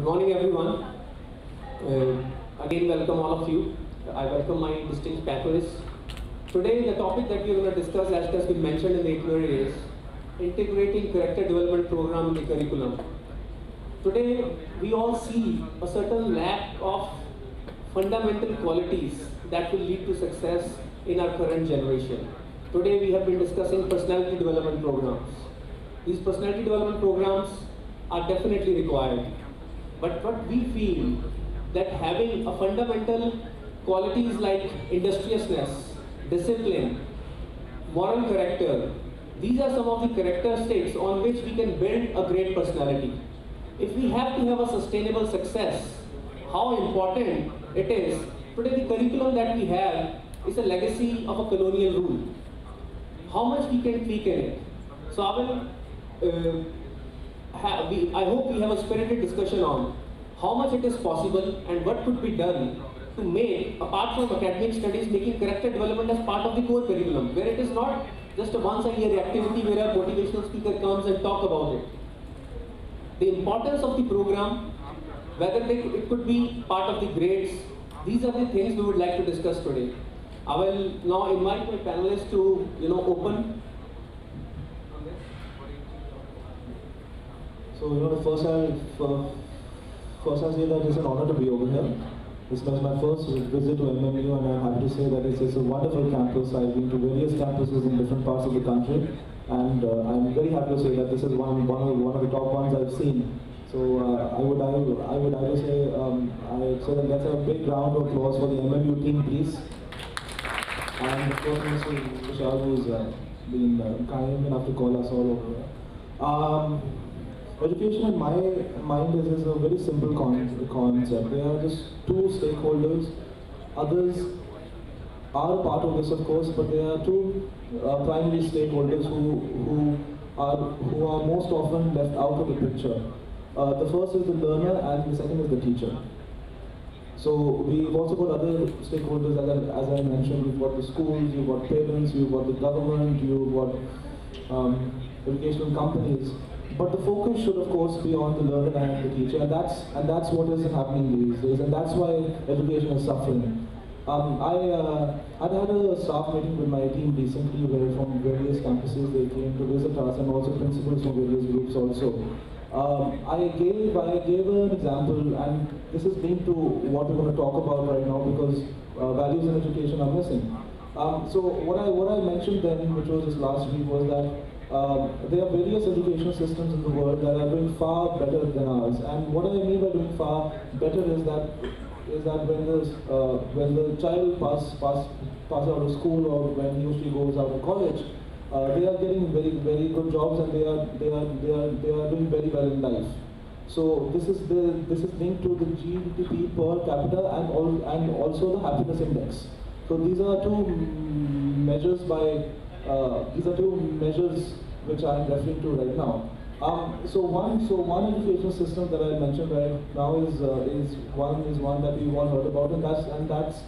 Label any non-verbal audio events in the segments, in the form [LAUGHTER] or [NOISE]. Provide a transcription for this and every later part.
Good morning, everyone. Uh, again, welcome all of you. I welcome my distinguished panelists. Today, the topic that we are going to discuss, as has been mentioned in the itinerary, is integrating character development program in the curriculum. Today, we all see a certain lack of fundamental qualities that will lead to success in our current generation. Today, we have been discussing personality development programs. These personality development programs are definitely required. But what we feel that having a fundamental qualities like industriousness, discipline, moral character, these are some of the characteristics on which we can build a great personality. If we have to have a sustainable success, how important it is. Today the curriculum that we have is a legacy of a colonial rule. How much we can tweak in it. So I will, uh, we, I hope we have a spirited discussion on how much it is possible and what could be done to make, apart from academic studies, making character development as part of the core curriculum, where it is not just a once a year activity where a motivational speaker comes and talk about it. The importance of the program, whether they, it could be part of the grades, these are the things we would like to discuss today. I will now invite my panelists to, you know, open. So, you know, first I'll, first I'll say that it's an honor to be over here. This was my first visit to MMU and I'm happy to say that it's, it's a wonderful campus. I've been to various campuses in different parts of the country and uh, I'm very happy to say that this is one, one, of, one of the top ones I've seen. So uh, I would I would I would I would say um, I say that let's have a big round of applause for the MMU team, please. And of course, Mr. Vishal, who's uh, been uh, kind enough to call us all over. Um, education in my mind is, is a very simple con concept. There are just two stakeholders. Others are part of this, of course, but there are two uh, primary stakeholders who, who, are, who are most often left out of the picture. Uh, the first is the learner and the second is the teacher. So we've also got other stakeholders, as I, as I mentioned, we've got the schools, you've got parents, you've got the government, you've got um, educational companies. But the focus should, of course, be on the learner and the teacher, and that's and that's what is happening these days, and that's why education is suffering. Um, I uh, I'd had a staff meeting with my team recently, where from various campuses they came to visit us, and also principals from various groups also. Um, I gave I gave an example, and this is linked to what we're going to talk about right now because uh, values in education are missing. Um, so what I what I mentioned then, which was just last week, was that um, there are various education systems in the world that are doing far better than ours. And what I mean by doing far better is that is that when the uh, when the child pass pass pass out of school or when he or she goes out of college, uh, they are getting very very good jobs and they are they are they are they are doing very well in life. So this is the this is linked to the GDP per capita and all and also the happiness index. So these are two measures by uh, these are two measures which I am referring to right now. Um, so one, so one education system that I mentioned right now is uh, is one is one that we all heard about, and that's and that's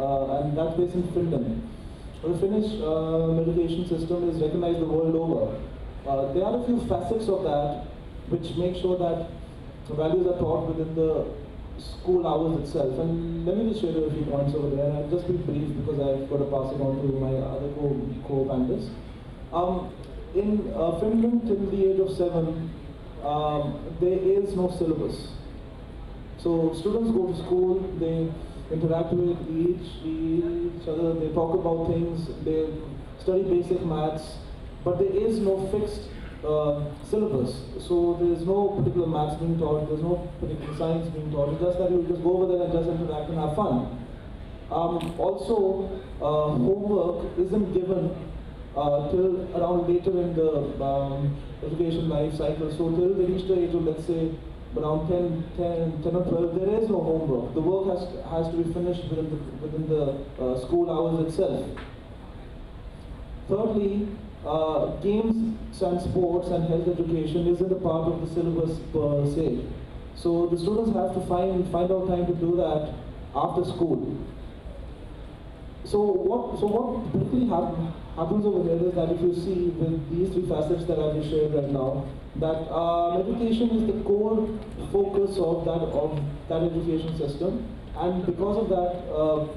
uh, and that's based in Finland. The Finnish uh, education system is recognized the world over. Uh, there are a few facets of that which make sure that values are taught within the school hours itself. And let me just share a few points over there. I'll just be brief because I've got to pass it on to my other co-panelists. Um, in uh, Finland, till the age of seven, um, there is no syllabus. So students go to school, they interact with each, each other, they talk about things, they study basic maths, but there is no fixed uh, syllabus. So there is no particular maths being taught, there's no particular science being taught, it's just that you just go over there and just interact and have fun. Um, also, uh, homework isn't given uh, till around later in the um, education life cycle. So till they reach the age of let's say around 10, 10, 10 or 12, there is no homework. The work has has to be finished within the, within the uh, school hours itself. Thirdly, uh, games and sports and health education isn't a part of the syllabus per se. So the students have to find find out time to do that after school. So what so what typically happens happens over here is that if you see with these three facets that I've shared right now, that uh, education is the core focus of that of that education system, and because of that, uh,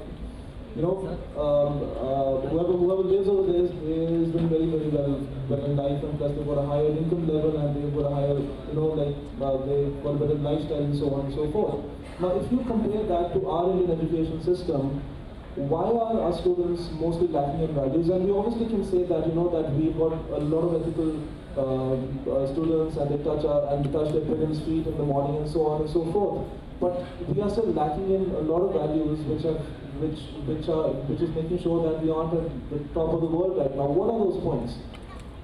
you know, um, uh, whoever whoever lives over there is, doing very very well, well in life, and plus they've got a higher income level and they've got a higher, you know, like uh, they've got a better lifestyle and so on and so forth. Now, if you compare that to our Indian education system, why are our students mostly lacking in values? And we obviously can say that you know that we've got a lot of ethical uh, uh, students and they touch our and touch their parents' feet in the morning and so on and so forth. But we are still lacking in a lot of values which are which which are which is making sure that we aren't at the top of the world right now. What are those points?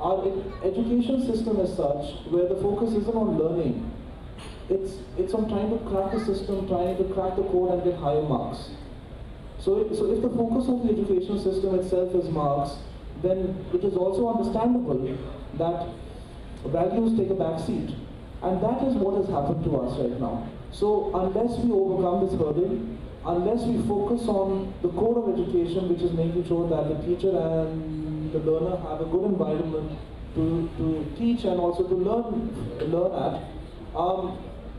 Our education system is such where the focus isn't on learning. It's it's on trying to crack the system, trying to crack the code and get higher marks. So, if- so if the focus of the education system itself is marks, then it is also understandable that values take a back seat. And that is what has happened to us right now. So unless we overcome this hurdle, unless we focus on the core of education, which is making sure that the teacher and the learner have a good environment to, to teach and also to learn, learn at, um,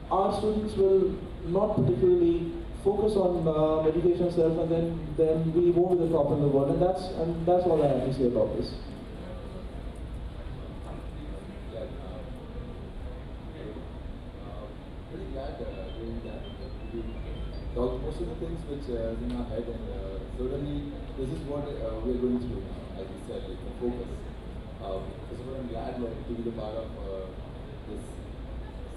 our students will not particularly focus on uh, education itself and then, then we won't be the top in the world. And that's, and that's all I have to say about this. Yeah, um, uh, pretty glad uh, doing that. We talked most of the things which uh, in our head, and uh, certainly this is what uh, we're going through now, as you said, like the focus. Um, first of all, I'm glad like, to be the part of uh, this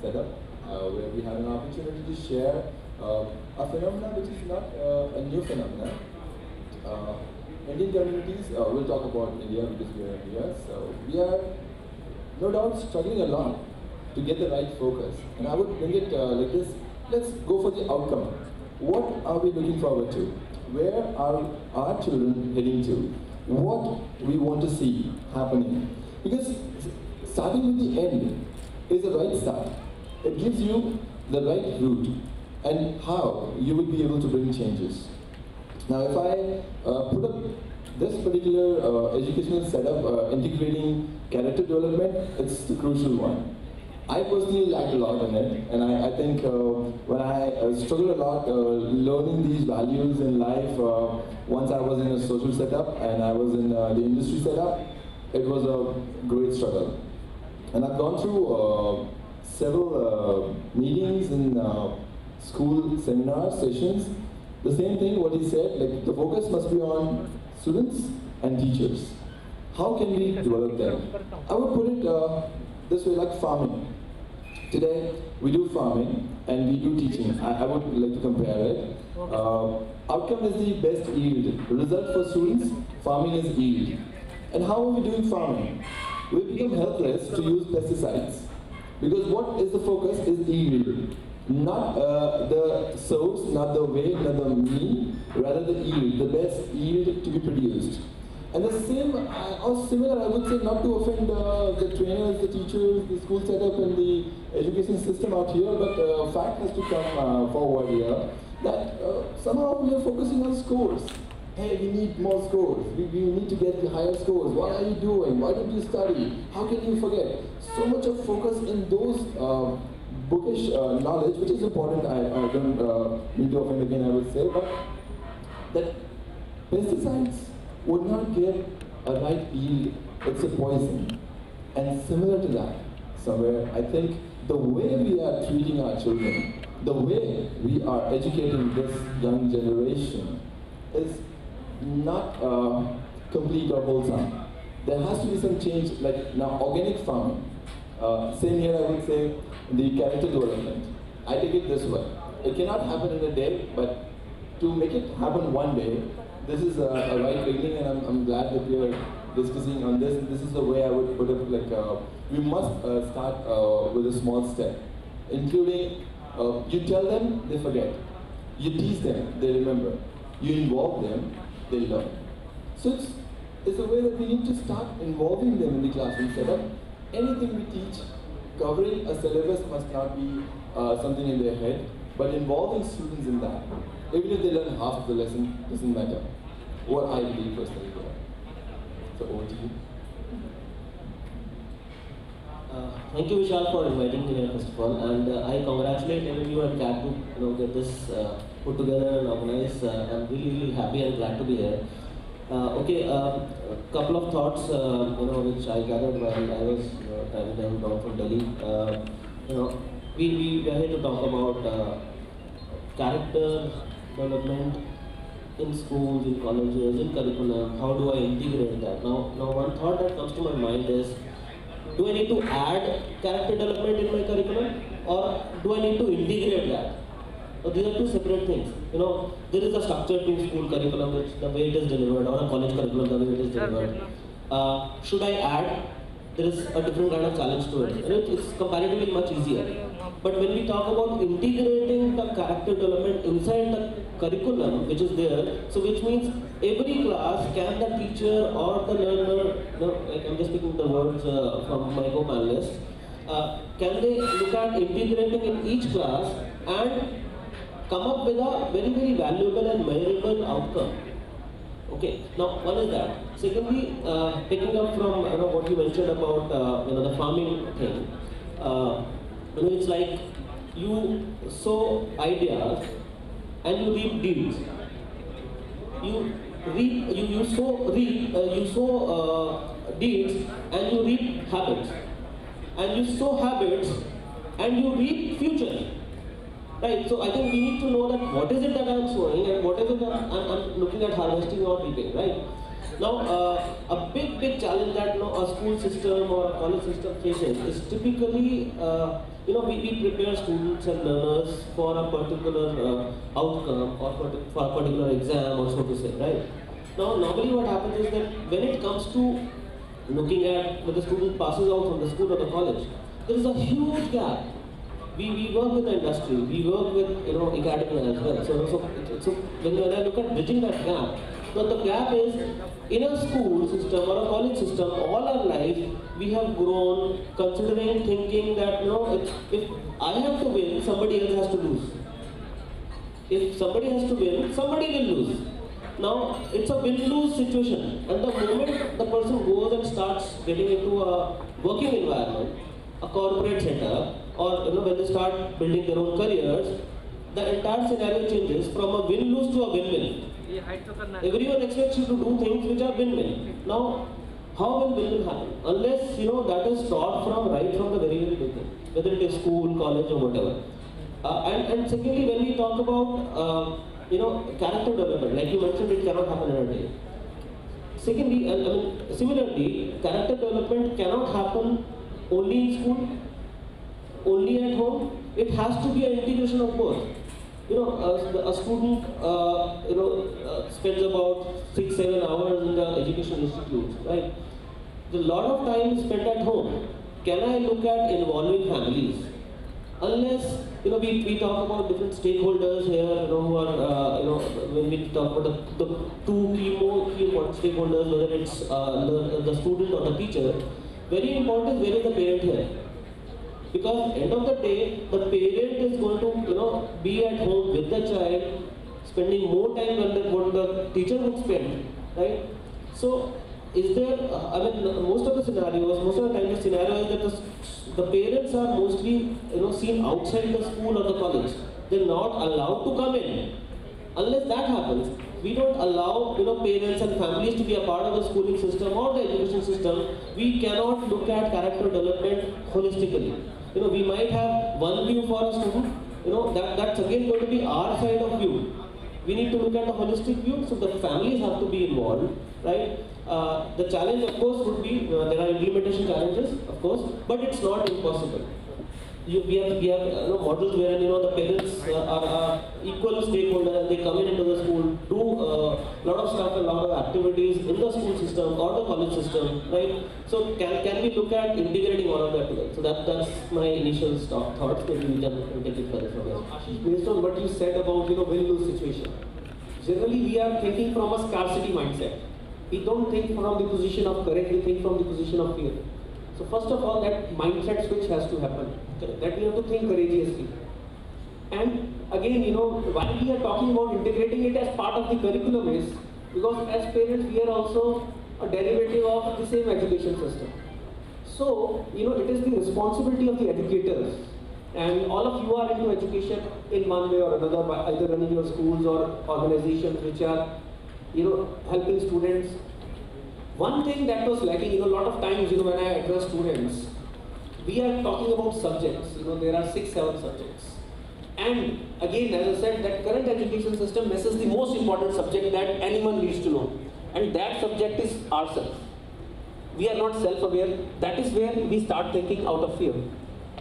setup uh, where we have an opportunity to share um, a phenomenon which is not uh, a new phenomenon. Uh, Indian communities, we'll talk about India because we are India, so we are no doubt struggling a lot to get the right focus. And I would bring it like this, let's go for the outcome. What are we looking forward to? Where are our children heading to? What we want to see happening? Because starting with the end is the right start. It gives you the right route and how you will be able to bring changes. Now, if I uh, put up this particular uh, educational setup, uh, integrating character development, it's the crucial one. I personally lacked a lot in it, and I, I think uh, when I uh, struggled a lot uh, learning these values in life, uh, once I was in a social setup and I was in uh, the industry setup, it was a great struggle. And I've gone through uh, several uh, meetings and school seminars, sessions. The same thing, what he said, like the focus must be on students and teachers. How can we develop them? I would put it this way, like farming. Today, we do farming and we do teaching. I, I would like to compare it. Uh, outcome is the best yield. Result for students, farming is yield. And how are we doing farming? We become helpless to use pesticides. Because what is the focus is yield. Not uh, the source, not the way, not the mean, rather the yield, the best yield to be produced. And the same, uh, or similar, I would say, not to offend uh, the trainers, the teachers, the school setup, and the education system out here, but uh, fact has to come uh, forward here that uh, somehow we are focusing on scores. Hey, we need more scores. We, we need to get the higher scores. What are you doing? Why did you study? How can you forget? So much of focus in those uh, bookish uh, knowledge, which is important. I, I don't uh, mean to offend again. I would say, but that pesticides would not give a right yield. It's a poison. And similar to that, somewhere, I think the way we are treating our children, the way we are educating this young generation is not uh, complete or wholesome. There has to be some change, like now organic farming. Uh, same here, I would say, the character development. I take it this way. It cannot happen in a day, but to make it happen one day, this is a, a right beginning, and I'm, I'm glad that we are discussing on this. This is the way I would put it. Like uh, we must uh, start uh, with a small step, including uh, you tell them, they forget. You teach them, they remember. You involve them, they learn. So it's, it's a way that we need to start involving them in the classroom setup. Anything we teach, covering a syllabus must not be uh, something in their head, but involving students in that. Even if they learn half of the lesson, doesn't matter. What I believe personally. So over to you. Uh, thank you, Vishal, for inviting me here, first of all. And uh, I congratulate you and KAT to you know, get this uh, put together and organized. Uh, I'm really, really happy and glad to be here. Uh, okay, a couple of thoughts, you know, which I gathered while I was uh, traveling down from Delhi. You know, we, we, are here to talk about character development in schools, in colleges, in curriculum. How do I integrate that? Now, now one thought that comes to my mind is do I need to add character development in my curriculum or do I need to integrate that? So these are two separate things. You know, there is a structure to school curriculum, which the way it is delivered, or a college curriculum, the way it is delivered. Uh, should I add? There is a different kind of challenge to it. it. It's comparatively much easier. But when we talk about integrating the character development inside the curriculum, which is there, so which means every class can the teacher or the learner, no, I'm just speaking the words uh, from my co-panelists, uh, can they look at integrating in each class and come up with a very very valuable and measurable outcome. Okay, now one is that. Secondly, uh, picking up from you know what you mentioned about uh, you know the farming thing, uh, you know it's like you sow ideas and you reap deeds. You reap, you, you sow reap, uh, you sow uh, deeds and you reap habits, and you sow habits and you reap future. Right, so I think we need to know that what is it that I'm sowing and what is it that I'm, I'm looking at harvesting or reaping, right? Now, uh, a big, big challenge that you know, a school system or a college system faces is typically, uh, you know, we, we prepare students and learners for a particular uh, outcome or for, a particular exam or so to say, right? Now, normally what happens is that when it comes to looking at when the student passes out from the school or the college, there is a huge gap we, we work with the industry, we work with you know academia as well. So, so, so when I look at bridging that gap, but the gap is in a school system or a college system, all our life we have grown considering thinking that know if, if I have to win, somebody else has to lose. If somebody has to win, somebody will lose. Now it's a win-lose situation, and the moment the person goes and starts getting into a working environment, a corporate setup, or you know when they start building their own careers, the entire scenario changes from a win-lose to a win-win. Everyone expects you to do things which are win-win. Now, how will win-win happen? Unless you know that is taught from right from the very beginning, whether it is school, college, or whatever. Uh, and, and secondly, when we talk about uh, you know character development, like you mentioned, it cannot happen in a day. Secondly, I mean, similarly, character development cannot happen only in school, only at home. It has to be an integration of both. You know, a, a student, uh, you know, uh, spends about six, seven hours in the education institute, right? The lot of time is spent at home. Can I look at involving families? Unless, you know, we, we talk about different stakeholders here, you know, who are, uh, you know, when we talk about the, the two key, more key important stakeholders, whether it's uh, the, the student or the teacher, very important is where is the parent here? Because end of the day, the parent is going to, you know, be at home with the child, spending more time than the, what the teacher would spend, right? So, is there, I mean, most of the scenarios, most of the time the scenario is that the, the parents are mostly, you know, seen outside the school or the college. They're not allowed to come in. Unless that happens, we don't allow, you know, parents and families to be a part of the schooling system or the education system. We cannot look at character development holistically. You know, we might have one view for a student, you know, that, that's again going to be our side of view. We need to look at the holistic view, so the families have to be involved, right? Uh, the challenge, of course, would be uh, there are implementation challenges, of course, but it's not impossible. You, we have we have you know, models where you know the parents uh, are, are equal stakeholder and they come in into the school, do a uh, lot of stuff, a lot of activities in the school system or the college system, right? So can, can we look at integrating all of that together? So that that's my initial stop, thoughts. Maybe we can take it further from. Based on what you said about you know win-lose situation, generally we are thinking from a scarcity mindset. We don't think from the position of courage. We think from the position of fear. So first of all, that mindset switch has to happen. That we have to think courageously. And again, you know, why we are talking about integrating it as part of the curriculum is because as parents we are also a derivative of the same education system. So, you know, it is the responsibility of the educators and all of you are into education in one way or another, by either running your schools or organizations which are, you know, helping students. One thing that was lacking, you know, a lot of times, you know, when I address students, we are talking about subjects. You know, there are six, seven subjects. And again, as I said, that current education system misses the most important subject that anyone needs to know. And that subject is ourselves. We are not self-aware. That is where we start thinking out of fear.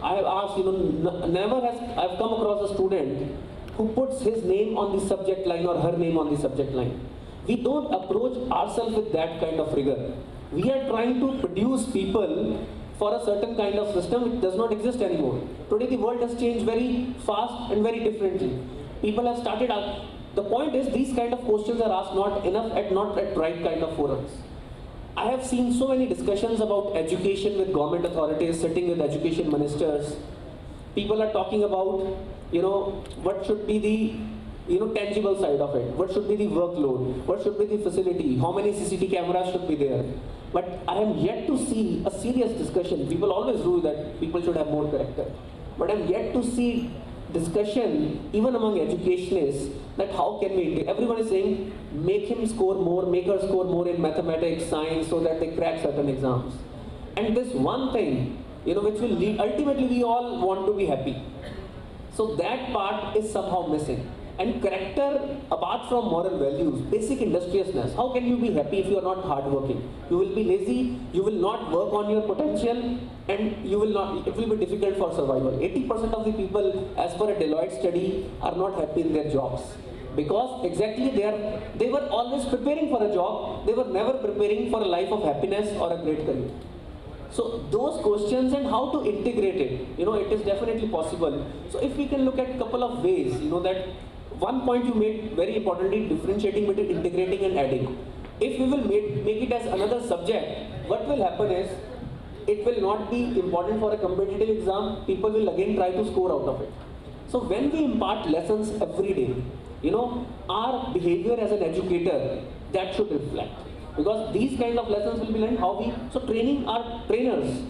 I have asked, you know, never has I've come across a student who puts his name on the subject line or her name on the subject line. We don't approach ourselves with that kind of rigor. We are trying to produce people for a certain kind of system which does not exist anymore. Today the world has changed very fast and very differently. People have started up. The point is these kind of questions are asked not enough at not at right kind of forums. I have seen so many discussions about education with government authorities, sitting with education ministers. People are talking about, you know, what should be the you know, tangible side of it. What should be the workload? What should be the facility? How many CCTV cameras should be there? But I am yet to see a serious discussion. People always rule that people should have more character. But I'm yet to see discussion, even among educationists, that how can we, everyone is saying, make him score more, make her score more in mathematics, science, so that they crack certain exams. And this one thing, you know, which will lead, ultimately we all want to be happy. So that part is somehow missing. And character, apart from moral values, basic industriousness, how can you be happy if you are not hardworking? You will be lazy, you will not work on your potential, and you will not, it will be difficult for survival. 80% of the people, as per a Deloitte study, are not happy in their jobs. Because exactly they are, they were always preparing for a job, they were never preparing for a life of happiness or a great career. So those questions and how to integrate it, you know, it is definitely possible. So if we can look at a couple of ways, you know, that one point you made very importantly differentiating between integrating and adding. If we will make, make it as another subject, what will happen is it will not be important for a competitive exam, people will again try to score out of it. So when we impart lessons every day, you know, our behavior as an educator, that should reflect. Because these kind of lessons will be learned how we, so training our trainers,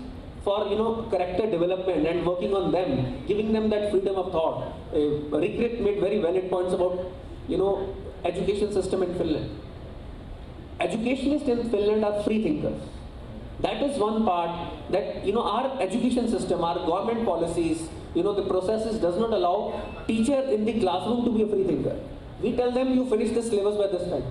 for you know character development and working on them, giving them that freedom of thought. Uh, Rick made very valid points about you know education system in Finland. Educationists in Finland are free thinkers. That is one part that you know our education system, our government policies, you know the processes does not allow teacher in the classroom to be a free thinker. We tell them you finish the syllabus by this time.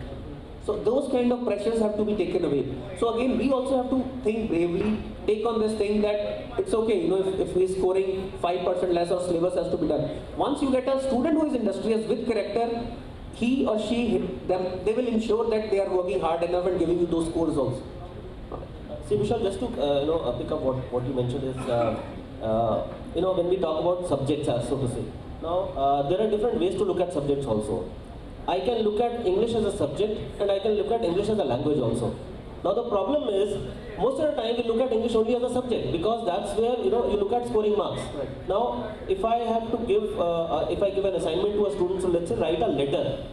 So those kind of pressures have to be taken away. So again, we also have to think bravely, take on this thing that it's okay, you know, if, if he's scoring 5% less or syllabus has to be done. Once you get a student who is industrious with character, he or she, them, they will ensure that they are working hard enough and giving you those scores also. See, Michelle, just to uh, you know uh, pick up what, what you mentioned is, uh, uh, you know, when we talk about subjects, as so to say. Now, uh, there are different ways to look at subjects also. I can look at English as a subject and I can look at English as a language also. Now the problem is, most of the time we look at English only as a subject because that's where you know you look at scoring marks. Right. Now, if I have to give, uh, uh, if I give an assignment to a student, so let's say write a letter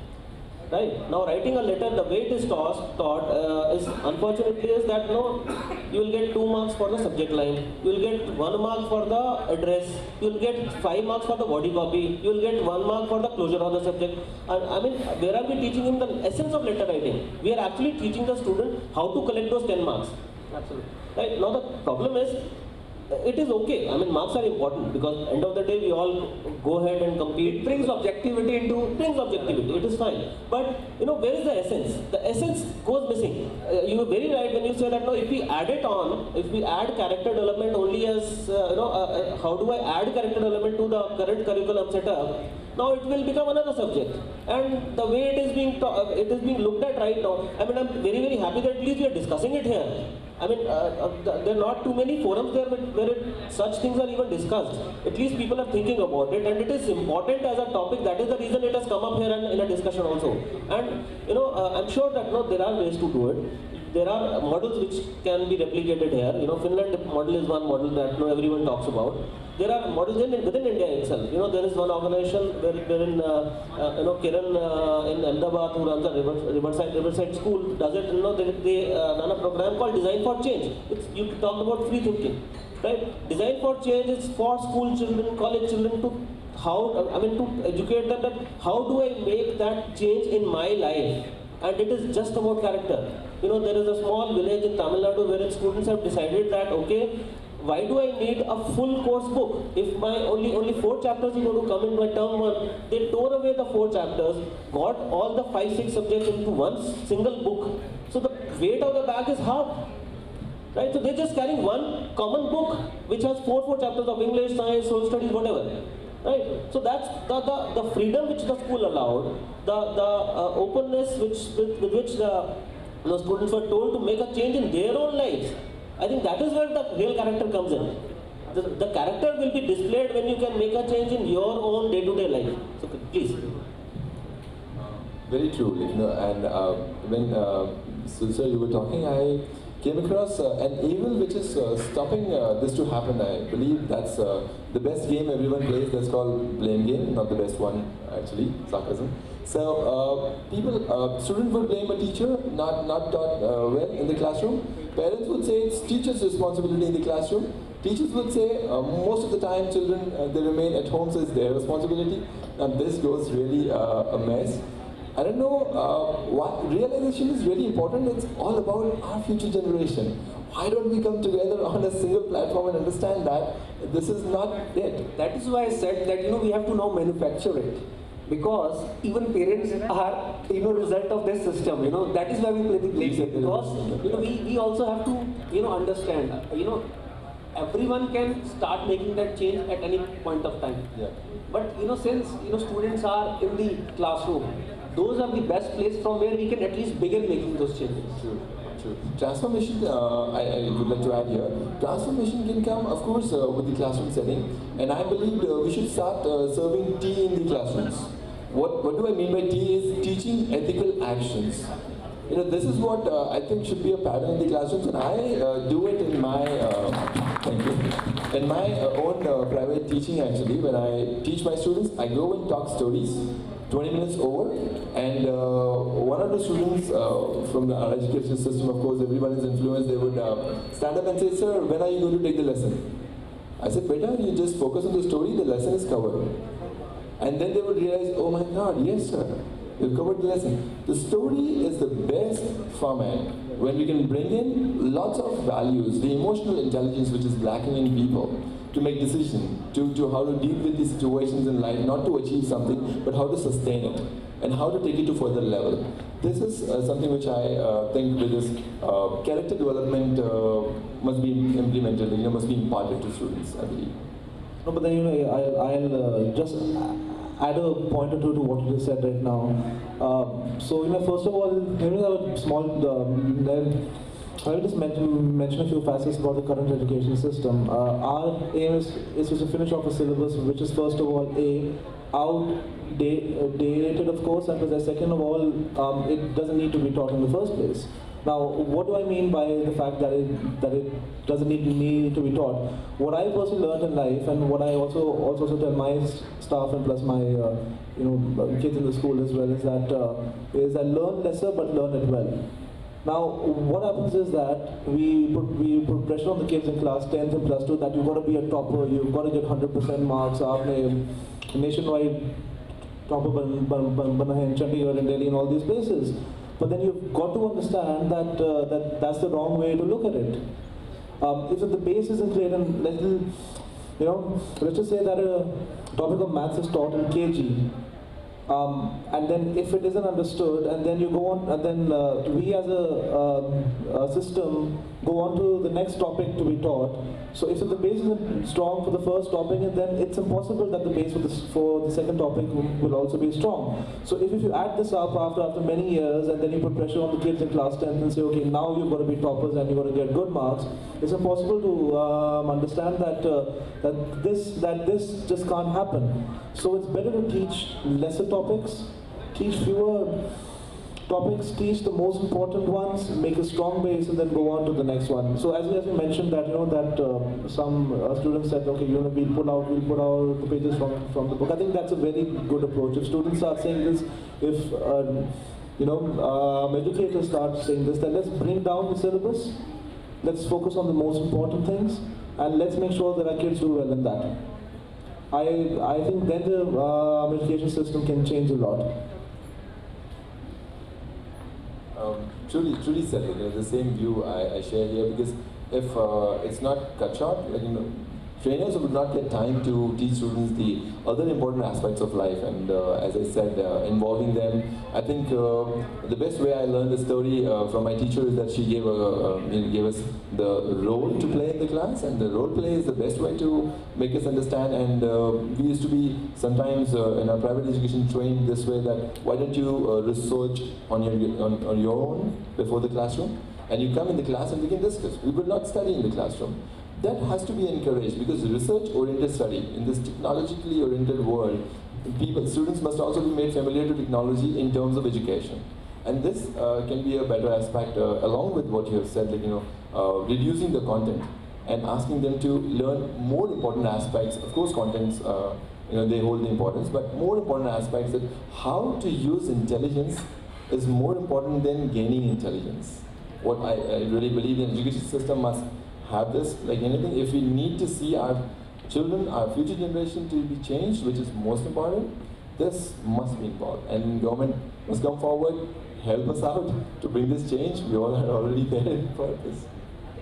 right. Now writing a letter the way it is taught, taught uh, is unfortunately is that no you will get two marks for the subject line. You will get one mark for the address. You will get five marks for the body copy. You will get one mark for the closure of the subject. And i mean where are we teaching him the essence of letter writing? We are actually teaching the student how to collect those 10 marks. Absolutely. Right. Now the problem is it is okay. I mean, marks are important because end of the day we all go ahead and compete. It brings objectivity into brings objectivity. It is fine, but you know where is the essence? The essence goes missing. Uh, you are very right when you say that. No, if we add it on, if we add character development only as uh, you know, uh, uh how do I add character development to the current curriculum setup? Now it will become another subject, and the way it is being uh, it is being looked at right now. I mean, I'm very very happy that at least we are discussing it here. I mean, uh, uh, there are not too many forums there where it, such things are even discussed. At least people are thinking about it, and it is important as a topic. That is the reason it has come up here and in a discussion also. And you know, uh, I'm sure that no, there are ways to do it. There are models which can be replicated here. You know, Finland model is one model that you know, everyone talks about. There are models in, within India itself. You know, there is one organization where, wherein uh, uh, you know Kiran uh, in Ahmedabad who runs a river, Riverside Riverside School does it. You know, they, they uh, run a program called Design for Change. It's, you talked about free thinking, right? Design for Change is for school children, college children to how I mean to educate them that how do I make that change in my life and it is just about character. You know, there is a small village in Tamil Nadu where students have decided that, okay, why do I need a full course book? If my only only four chapters are going to come in my term one, they tore away the four chapters, got all the five, six subjects into one single book. So the weight of the bag is hard. Right? So they're just carrying one common book which has four, four chapters of English, science, social studies, whatever. Right? So that's the, the, the freedom which the school allowed, the, the uh, openness which, with, with which the, the students were told to make a change in their own lives. I think that is where the real character comes in. The, the character will be displayed when you can make a change in your own day-to-day life. So please. Very true, you know, and uh, when uh, so, you were talking, I came across uh, an evil which is uh, stopping uh, this to happen. I believe that's uh, the best game everyone plays. That's called blame game, not the best one actually, sarcasm. So uh, people, uh, students would blame a teacher not not taught well in the classroom. Parents would say it's teacher's responsibility in the classroom. Teachers would say most of the time children they remain at home, so it's their responsibility. And this goes really a mess. I don't know uh, what realization is really important. It's all about our future generation. Why don't we come together [LAUGHS] on a single platform and understand that this is not it? That is why I said that you know we have to now manufacture it because even parents are you know result of this system. You know that is why we play the blame game because you know we, we also have to you know understand you know everyone can start making that change at any point of time. Yeah. But you know since you know students are in the classroom those are the best place from where we can at least begin making those changes. True. True. Transformation, uh, I, I, would like to add here, transformation can come, of course, uh, with the classroom setting. And I believe uh, we should start uh, serving tea in the classrooms. What, what do I mean by tea is teaching ethical actions. You know, this is what uh, I think should be a pattern in the classrooms, and I uh, do it in my, thank you, in my own private teaching actually. When I teach my students, I go and talk stories 20 minutes over and uh, one of the students uh, from the education system, of course, everyone is influenced, they would uh, stand up and say, sir, when are you going to take the lesson? I said, beta, you just focus on the story, the lesson is covered. And then they would realize, oh my God, yes sir, you've covered the lesson. The story is the best format when we can bring in lots of values, the emotional intelligence which is lacking in people to make decisions, to, to how to deal with these situations in life, not to achieve something, but how to sustain it and how to take it to further level. This is uh, something which I uh, think with this uh, character development uh, must be implemented, you know, must be imparted to students, I believe. No, but then you know, I'll, I'll uh, just add a point or two to what you just said right now. Uh, so you know, first of all, you know, small. Um, I will just mention, mention a few facets about the current education system. Uh, our aim is, is to finish off a syllabus which is first of all a outdated of course and second of all um, it doesn't need to be taught in the first place. Now, what do I mean by the fact that it, that it doesn't need, me to be taught? What I personally learned in life, and what I also also, also tell my staff and plus my uh, you know kids in the school as well, is that uh, is that learn lesser but learn it well. Now, what happens is that we put, we put pressure on the kids in class 10th and plus 2 that you've got to be a topper, you've got to get 100% marks, nationwide topper bana hai in Chandigarh and Delhi and all these places. But then you've got to understand that, uh, that that's the wrong way to look at it. Um, if the base isn't clear and little, you know, let's just say that a topic of maths is taught in KG, um, and then if it isn't understood, and then you go on, and then uh, we as a, uh, a, system go on to the next topic to be taught. So if the base isn't strong for the first topic, and then it's impossible that the base for the, for the second topic will also be strong. So if, if you add this up after after many years, and then you put pressure on the kids in class 10 and say, okay, now you've got to be toppers and you've got to get good marks, it's impossible to um, understand that uh, that this that this just can't happen. So it's better to teach lesser topics, teach fewer topics, teach the most important ones, make a strong base, and then go on to the next one. So as, as we mentioned that you know that uh, some uh, students said, okay, you know, we'll pull out, we'll pull out the pages from from the book. I think that's a very good approach. If students are saying this, if uh, you know, um, educators start saying this, then let's bring down the syllabus. Let's focus on the most important things, and let's make sure that our kids do well in that. I I think then the uh, education system can change a lot. Um, truly, truly said, you know, the same view I, I share here because if uh, it's not cut short, like, you know, trainers would not get time to teach students the other important aspects of life and uh, as I said, uh, involving them. I think uh, the best way I learned the story uh, from my teacher is that she gave, a, um, gave us the role to play in the class and the role play is the best way to make us understand and uh, we used to be sometimes uh, in our private education trained this way that why don't you research on your, on, on your own before the classroom and you come in the class and we can discuss. We will not study in the classroom that has to be encouraged because research-oriented study in this technologically oriented world, people, students must also be made familiar to technology in terms of education. And this uh, can be a better aspect uh, along with what you have said, like, you know, uh, reducing the content and asking them to learn more important aspects. Of course, contents, uh, you know, they hold the importance, but more important aspects that how to use intelligence is more important than gaining intelligence. What I, I really believe the education system must have this like anything. If we need to see our children, our future generation to be changed, which is most important, this must be involved. And government must come forward, help us out to bring this change. We all are already there [LAUGHS] for this.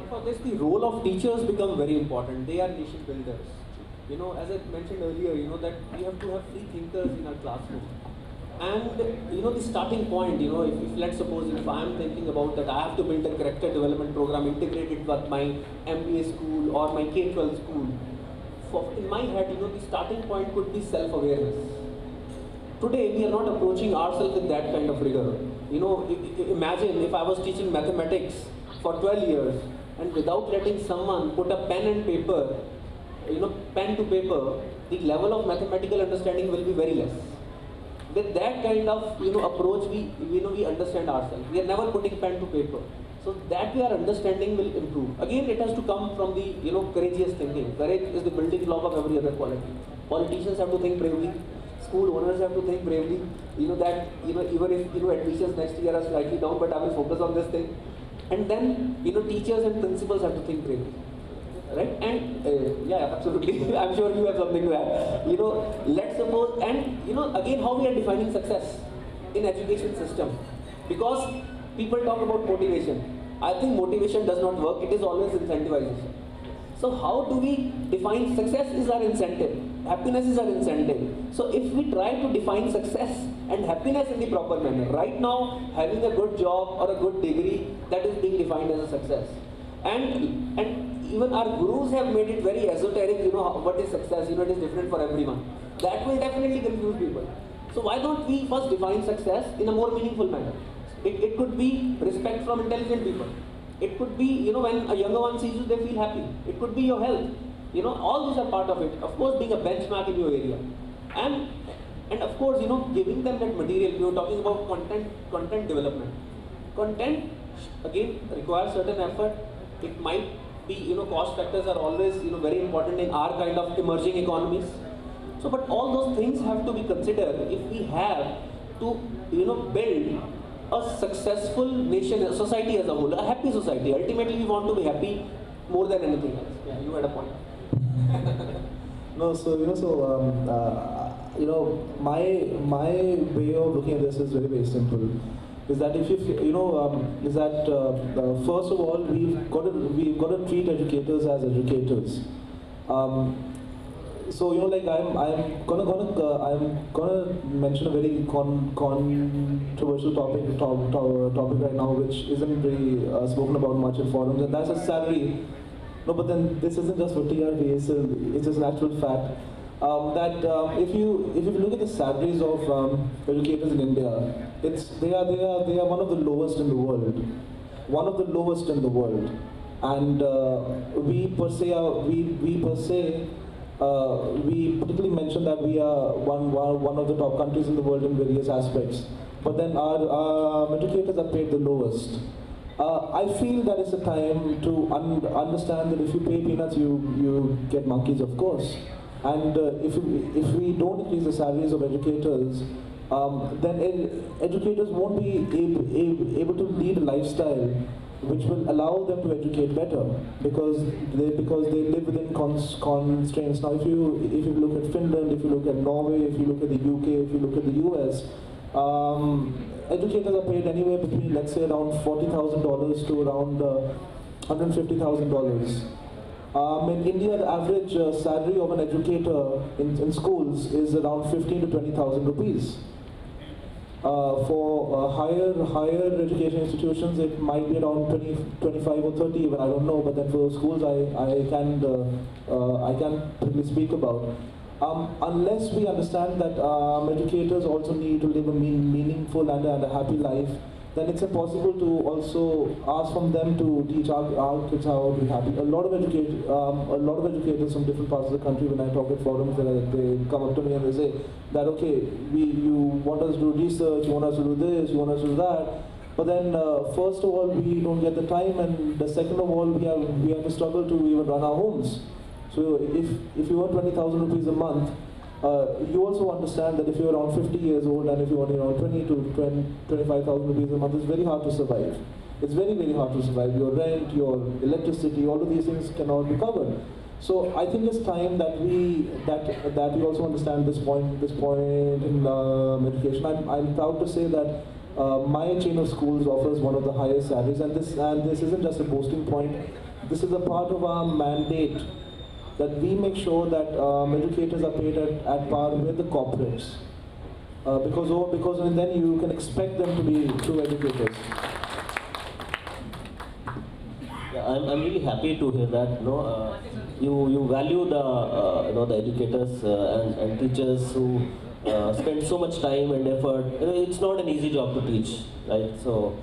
For this, the role of teachers become very important. They are nation builders. You know, as I mentioned earlier, you know that we have to have free thinkers in our classroom and you know the starting point you know if, if let's suppose if i am thinking about that i have to build a character development program integrated with my mba school or my k-12 school for, in my head you know the starting point could be self-awareness. Today we are not approaching ourselves with that kind of rigor. You know imagine if i was teaching mathematics for 12 years and without letting someone put a pen and paper you know pen to paper the level of mathematical understanding will be very less with that kind of you know approach we you know we understand ourselves. We are never putting pen to paper. So that we are understanding will improve. Again it has to come from the you know courageous thinking. Courage is the building block of every other quality. Politicians have to think bravely. School owners have to think bravely. You know that you know even if you know admissions next year are slightly down but i will focus on this thing. And then you know teachers and principals have to think bravely right? And uh, yeah, absolutely. [LAUGHS] I'm sure you have something to add. You know, let's suppose, and you know, again, how we are defining success in education system, because people talk about motivation. I think motivation does not work. It is always incentivization. So how do we define success is our incentive. Happiness is our incentive. So if we try to define success and happiness in the proper manner, right now having a good job or a good degree, that is being defined as a success. And and even our gurus have made it very esoteric, you know, what is success, you know, it is different for everyone. That will definitely confuse people. So why don't we first define success in a more meaningful manner? It, it could be respect from intelligent people. It could be, you know, when a younger one sees you, they feel happy. It could be your health. You know, all these are part of it. Of course, being a benchmark in your area. And and of course, you know, giving them that material, you know, talking about content content development. Content again requires certain effort. It might you know, cost factors are always, you know, very important in our kind of emerging economies. So, but all those things have to be considered if we have to, you know, build a successful nation, a society as a whole, a happy society. Ultimately, we want to be happy more than anything else. Yeah, you had a point. [LAUGHS] no, so you know, so um, uh, you know, my my way of looking at this is very very simple is that if you you know um, is that uh, uh, first of all we've got to we've got to treat educators as educators. Um, so you know like I'm I'm gonna gonna uh, I'm gonna mention a very con controversial topic top, top, topic right now which isn't really uh, spoken about much in forums and that's a salary. No, but then this isn't just for TRV. It's a, it's just an actual fact um, that um, if you if you look at the salaries of um, educators in India, it's they are they are they are one of the lowest in the world, one of the lowest in the world, and uh, we per se are, we we per se. Uh, we particularly mentioned that we are one, one, one of the top countries in the world in various aspects. but then our um, educators are paid the lowest. Uh, I feel that it's a time to un- understand that if you pay peanuts, you, you get monkeys, of course. And uh, if, if we don't increase the salaries of educators, um, then ed- educators won't be able, able, able to lead a lifestyle which will allow them to educate better because they because they live within cons- constraints. Now, if you if you look at Finland, if you look at Norway, if you look at the UK, if you look at the US, um, educators are paid anywhere between let's say around forty thousand dollars to around uh, hundred fifty thousand dollars. Um, in India, the average uh, salary of an educator in, in schools is around fifteen to twenty thousand rupees. Uh, for uh, higher higher education institutions, it might be around 20, 25 or 30 but I don't know, but then for schools, I, I can uh, uh, I can really speak about. Um, unless we understand that um, educators also need to live a mean, meaningful and, and a happy life, then it's impossible to also ask from them to teach our, our kids how to be happy. A lot of educate, um, a lot of educators from different parts of the country, when I talk at forums, they, they come up to me and they say that okay, we you want us to do research, you want us to do this, you want us to do that. But then, uh, first of all, we don't get the time, and the second of all, we have we have to struggle to even run our homes. So if if you earn twenty thousand rupees a month, uh, you also understand that if you're around 50 years old and if you earn around 20 to 20, 25,000 rupees a month, it's very hard to survive. It's very, very hard to survive. Your rent, your electricity, all of these things cannot be covered. So I think it's time that we that that we also understand this point this point in um, education. I'm, I'm proud to say that uh, my chain of schools offers one of the highest salaries, and this and this isn't just a boasting point. This is a part of our mandate that we make sure that um, educators are paid at, at par with the corporates. Uh, because oh, because then you can expect them to be true educators. Yeah, I'm, I'm really happy to hear that. You know, uh, you you value the uh, you know the educators uh, and, and teachers who uh, spend so much time and effort. It's not an easy job to teach, right? So.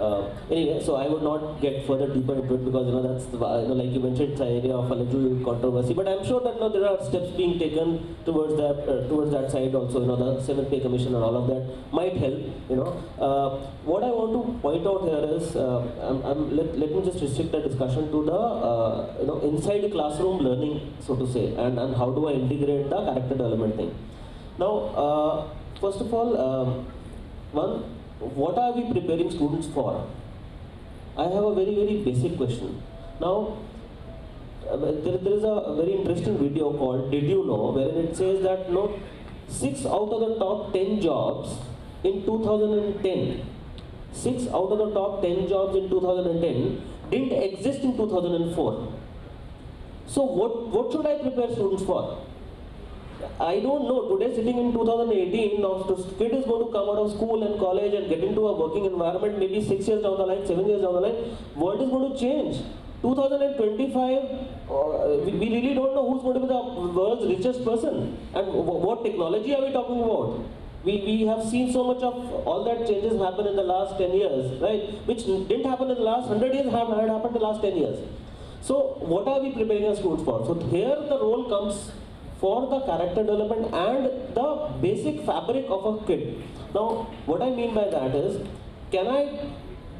Uh, anyway, so I would not get further deeper into it because you know that's the, you know like you mentioned it's an area of a little controversy. But I'm sure that you know, there are steps being taken towards that uh, towards that side also. You know the seventh pay commission and all of that might help. You know uh, what I want to point out here is uh, I'm, I'm, let, let me just restrict the discussion to the uh, you know inside the classroom learning so to say and, and how do I integrate the character development thing. Now uh, first of all um, one what are we preparing students for? I have a very, very basic question. Now, uh, there, there is a very interesting video called Did You Know, wherein it says that know, 6 out of the top 10 jobs in 2010, 6 out of the top 10 jobs in 2010 didn't exist in 2004. So, what, what should I prepare students for? I don't know. Today, sitting in 2018, now the kid is going to come out of school and college and get into a working environment. Maybe six years down the line, seven years down the line, world is going to change. 2025, uh, we, we really don't know who's going to be the world's richest person and what technology are we talking about. We, we have seen so much of all that changes happen in the last 10 years, right? Which didn't happen in the last 100 years, have, had happened in the last 10 years. So, what are we preparing our schools for? So, here the role comes for the character development and the basic fabric of a kid. Now, what I mean by that is, can I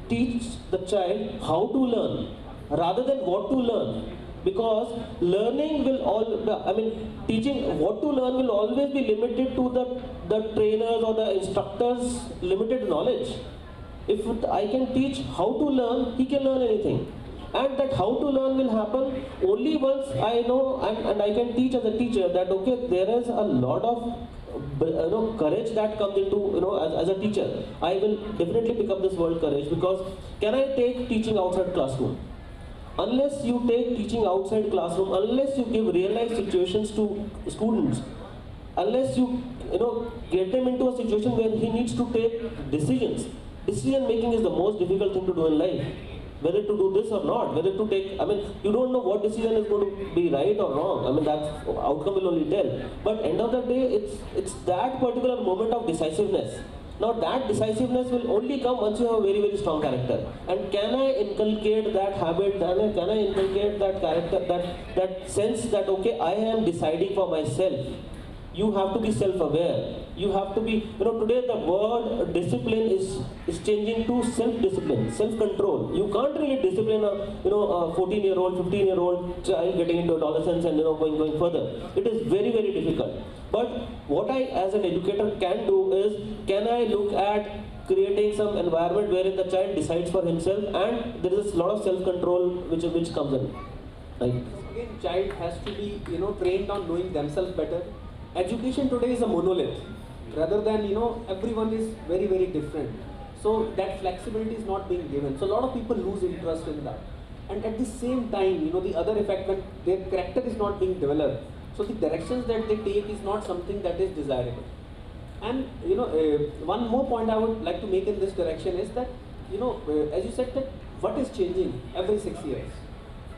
teach the child how to learn rather than what to learn? Because learning will all, I mean, teaching what to learn will always be limited to the, the trainers or the instructors' limited knowledge. If I can teach how to learn, he can learn anything and that how to learn will happen only once I know and, and I can teach as a teacher that okay there is a lot of uh, you know courage that comes into you know as, as a teacher. I will definitely pick up this word courage because can I take teaching outside classroom? Unless you take teaching outside classroom unless you give real life situations to students unless you you know get them into a situation where he needs to take decisions. Decision making is the most difficult thing to do in life whether to do this or not, whether to take, I mean, you don't know what decision is going to be right or wrong. I mean, that outcome will only tell. But end of the day, it's, it's that particular moment of decisiveness. Now that decisiveness will only come once you have a very, very strong character. And can I inculcate that habit, can I, can I inculcate that character, that, that sense that, okay, I am deciding for myself. You have to be self-aware. You have to be, you know, today the word discipline is, is changing to self-discipline, self-control. You can't really discipline a, you know, a 14-year-old, 15-year-old child getting into adolescence and, you know, going, going further. It is very, very difficult. But what I, as an educator, can do is, can I look at creating some environment wherein the child decides for himself and there is a lot of self-control which, which comes in. Right? Again, child has to be, you know, trained on knowing themselves better. Education today is a monolith. Rather than, you know, everyone is very, very different. So that flexibility is not being given. So a lot of people lose interest in that. And at the same time, you know, the other effect when their character is not being developed. So the directions that they take is not something that is desirable. And you know, uh, one more point I would like to make in this direction is that, you know, uh, as you said that what is changing every six years.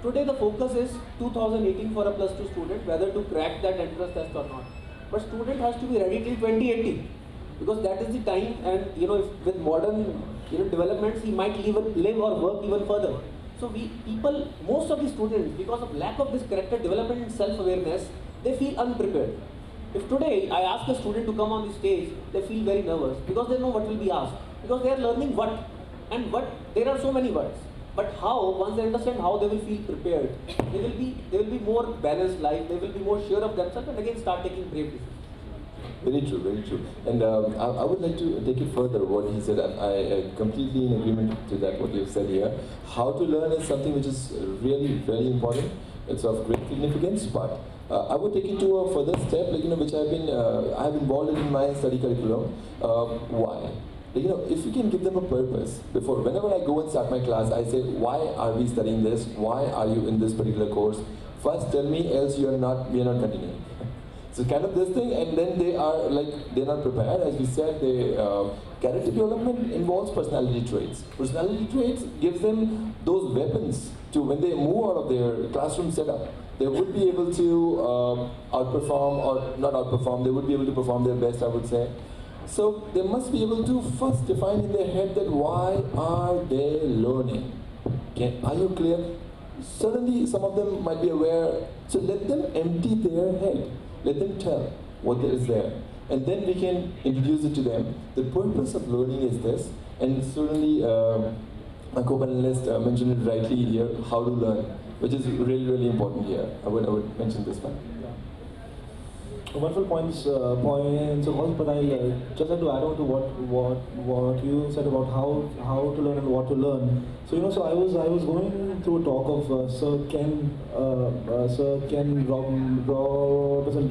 Today the focus is 2018 for a plus two student whether to crack that entrance test or not. But student has to be ready till 2080 because that is the time and you know with modern you know developments he might live, live or work even further. So we people most of the students because of lack of this character development and self-awareness they feel unprepared. If today I ask a student to come on the stage, they feel very nervous because they know what will be asked. Because they are learning what and what there are so many words. But how, once they understand how they will feel prepared, they will be they will be more balanced life, they will be more sure of themselves and again start taking brave decisions. Very true, very true. And um, I, I, would like to take it further what he said. I, I completely in agreement to that, what you've said here. How to learn is something which is really very important. It's of great significance, but uh, I would take it to a further step, like, you know, which I've been, uh, I have involved in my study curriculum. Uh, why? You know, if you can give them a purpose before, whenever I go and start my class, I say, why are we studying this? Why are you in this particular course? First tell me, else you're not, we are not continuing. [LAUGHS] So kind of this thing, and then they are like, they're not prepared. As we said, they, uh, character development involves personality traits. Personality traits gives them those weapons to, when they move out of their classroom setup, they would be able to um, outperform, or not outperform, they would be able to perform their best, I would say. So they must be able to first define in their head that why are they learning? Okay, are you clear? Suddenly some of them might be aware, so let them empty their head. Let them tell what is there. And then we can introduce it to them. The purpose of learning is this, and certainly uh, my co-panelist uh, mentioned it rightly here, how to learn, which is really, really important here. I would, I would mention this one wonderful points, uh, points of but I uh, just like to add on to what what what you said about how how to learn and what to learn. So you know, so I was I was going through a talk of uh, Sir Ken uh, uh, Sir Ken Rob,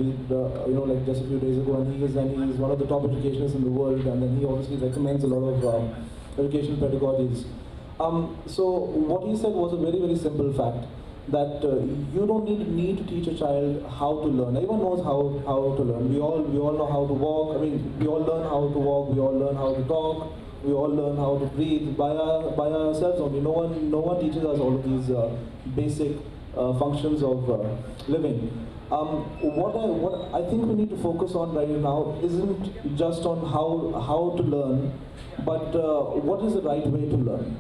Reid, uh, you know, like just a few days ago, and he is and he is one of the top educationists in the world, and then he obviously recommends a lot of um, education pedagogies. Um, so what he said was a very very simple fact that uh, you don't need, need to teach a child how to learn. Everyone knows how, how to learn. We all, we all know how to walk. I mean, we all learn how to walk. We all learn how to talk. We all learn how to breathe by, our, by ourselves only. No one, no one teaches us all of these uh, basic uh, functions of uh, living. Um, what, I, what I think we need to focus on right now isn't just on how, how to learn, but uh, what is the right way to learn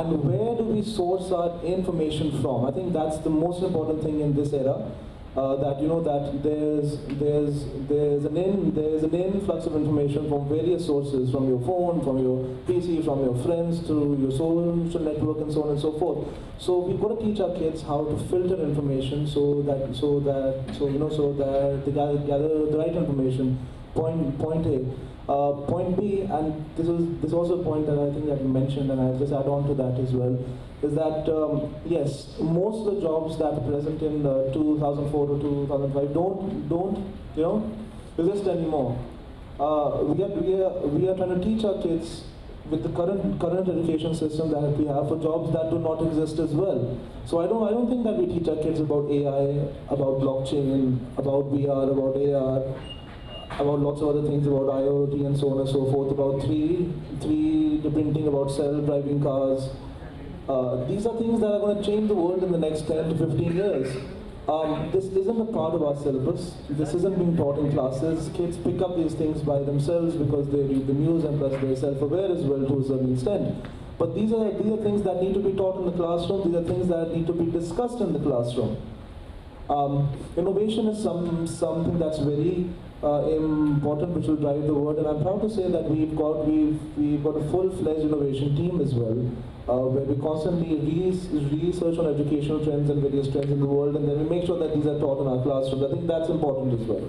and where do we source our information from? I think that's the most important thing in this era. Uh, that you know that there's there's there's an in there's an influx of information from various sources, from your phone, from your PC, from your friends, to your social network, and so on and so forth. So we've got to teach our kids how to filter information so that so that so you know so that they gather, gather the right information. Point point A. Uh, point B, and this was this is also a point that I think that you mentioned, and I'll just add on to that as well, is that um, yes, most of the jobs that are present in uh, 2004 to 2005 don't don't you know exist anymore. Uh, we are we are we are trying to teach our kids with the current current education system that we have for jobs that do not exist as well. So I don't I don't think that we teach our kids about AI, about blockchain, about VR, about AR about lots of other things about IoT and so on and so forth, about 3, 3D printing, about self-driving cars. Uh, these are things that are going to change the world in the next 10 to 15 years. Um, this isn't a part of our syllabus. This isn't being taught in classes. Kids pick up these things by themselves because they read the news and plus they're self-aware as well to a certain extent. But these are, these are things that need to be taught in the classroom. These are things that need to be discussed in the classroom. Um, innovation is some, something that's very important which will drive the world. And I'm proud to say that we've got we've we've got a full-fledged innovation team as well, uh, where we constantly re- research on educational trends and various trends in the world, and then we make sure that these are taught in our classrooms. I think that's important as well.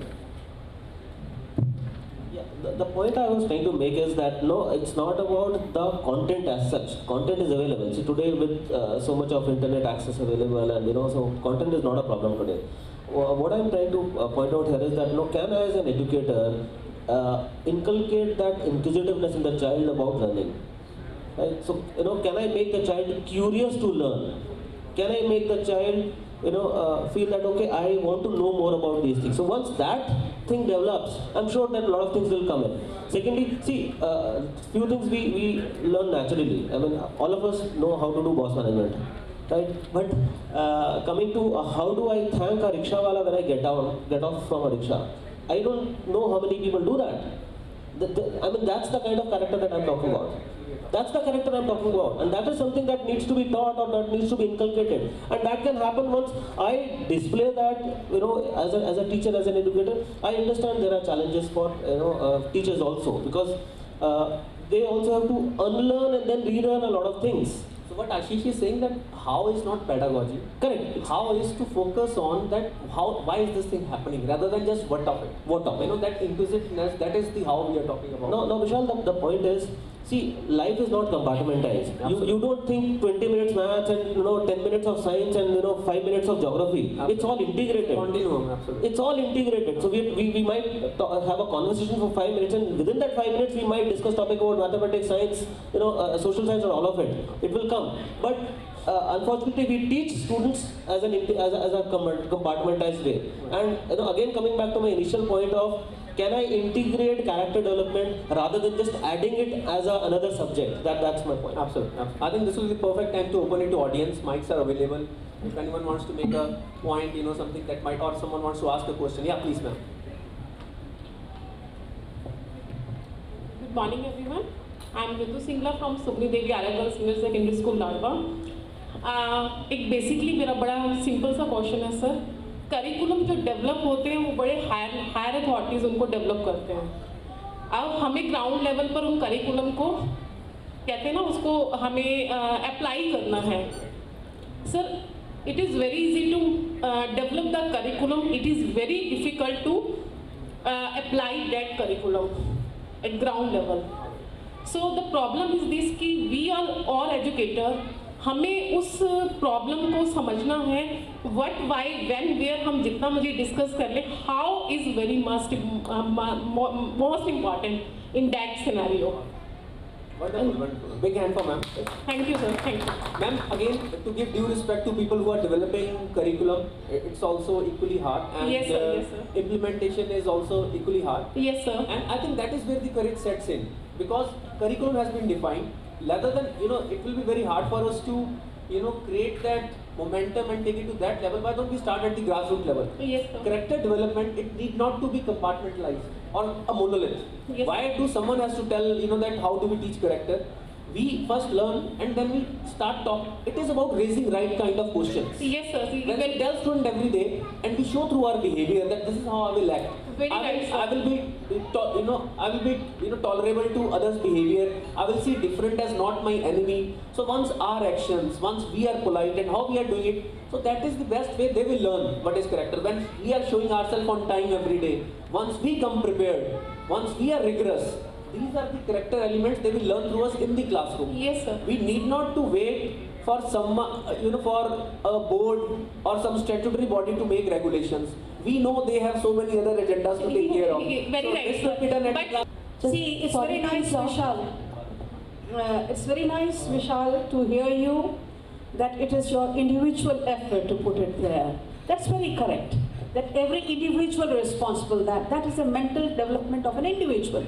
The point I was trying to make is that no, it's not about the content as such. Content is available. See, today with uh, so much of internet access available, and you know, so content is not a problem today. Wha- What I'm trying to uh, point out here is that no, can I as an educator uh, inculcate that inquisitiveness in the child about learning? Right? So, you know, can I make the child curious to learn? Can I make the child, you know, uh, feel that okay, I want to know more about these things. So once that thing develops, I'm sure that a lot of things will come in. Secondly, see, uh, few things we, we learn naturally. I mean, all of us know how to do boss management, right? But uh, coming to uh, how do I thank a rickshaw wala when I get down, get off from a rickshaw? I don't know how many people do that. The, the, I mean, that's the kind of character that I'm talking about. That's the character I'm talking about. And that is something that needs to be taught or that needs to be inculcated. And that can happen once I display that, you know, as a, as a teacher, as an educator, I understand there are challenges for, you know, uh, teachers also. Because uh, they also have to unlearn and then relearn a lot of things. What Ashish is saying that how is not pedagogy. Correct. How is to focus on that how why is this thing happening rather than just what of it. What of You know that inquisitiveness that is the how we are talking about. No, no, Vishal, the, the point is, see, life is not compartmentized. You, Absolutely. you don't think 20 minutes maths and, you know, 10 minutes of science and, you know, 5 minutes of geography. It's all integrated. Continuum, absolutely. It's all integrated. So we, we, we might have a conversation for 5 minutes and within that 5 minutes we might discuss topic about mathematics, science, you know, uh, social science or all of it. It will come. But uh, unfortunately we teach students as an as a, as a com- compartmentalized way. And you know, again coming back to my initial point of can I integrate character development rather than just adding it as a, another subject? That That's my point. Absolutely. I think this will be the perfect time to open it to audience. Mics are available. If anyone wants to make a point, you know, something that might, or someone wants to ask a question. Yeah, please, ma'am. Good morning, everyone. I'm Ritu Singla from Subni Devi Agarwal Senior Secondary School, Ladwa. Uh, basically, my मेरा बड़ा simple सा question curriculum जो develop होते हैं, वो बड़े higher higher authorities उनको develop करते हैं। अब हमें ग्राउंड लेवल पर उन करिकुलम को, कहते हैं ना, उसको हमें अप्लाई करना है। Sir it is very easy to develop the curriculum it is very difficult to apply that curriculum at ground level so the problem is this की वी आर ऑल एजुकेटर हमें उस प्रॉब्लम को समझना है what why when where हम जितना मुझे discuss कर ले how is very must most important in that scenario big hand for ma'am thank you sir thank you ma'am again to give due respect to people who are developing curriculum it's also equally hard and yes sir yes sir implementation is also equally hard yes sir and I think that is where the courage sets in because curriculum has been defined rather than you know it will be very hard for us to you know create that momentum and take it to that level why don't we start at the grassroots level yes sir. character development it need not to be compartmentalized or a monolith yes, why do someone has to tell you know that how do we teach character we first learn and then we start talk. It is about raising right kind of questions. Yes, sir. When we tell student every day and we show through our behavior that this is how I will act. Very I will. I will be, you know, I will be, you know, tolerable to others' behavior. I will see different as not my enemy. So once our actions, once we are polite and how we are doing it, so that is the best way they will learn what is character. When we are showing ourselves on time every day, once we come prepared, once we are rigorous, these are the character elements they will learn through us in the classroom. Yes, sir. We need not to wait for some, uh, you know, for a board or some statutory body to make regulations. We know they have so many other agendas to take care of. Very so right, this will be done at But- See, it's very nice, Vishal. Uh, it's very nice, Vishal, to hear you that it is your individual effort to put it there. That's very correct. That every individual responsible that that is a mental development of an individual.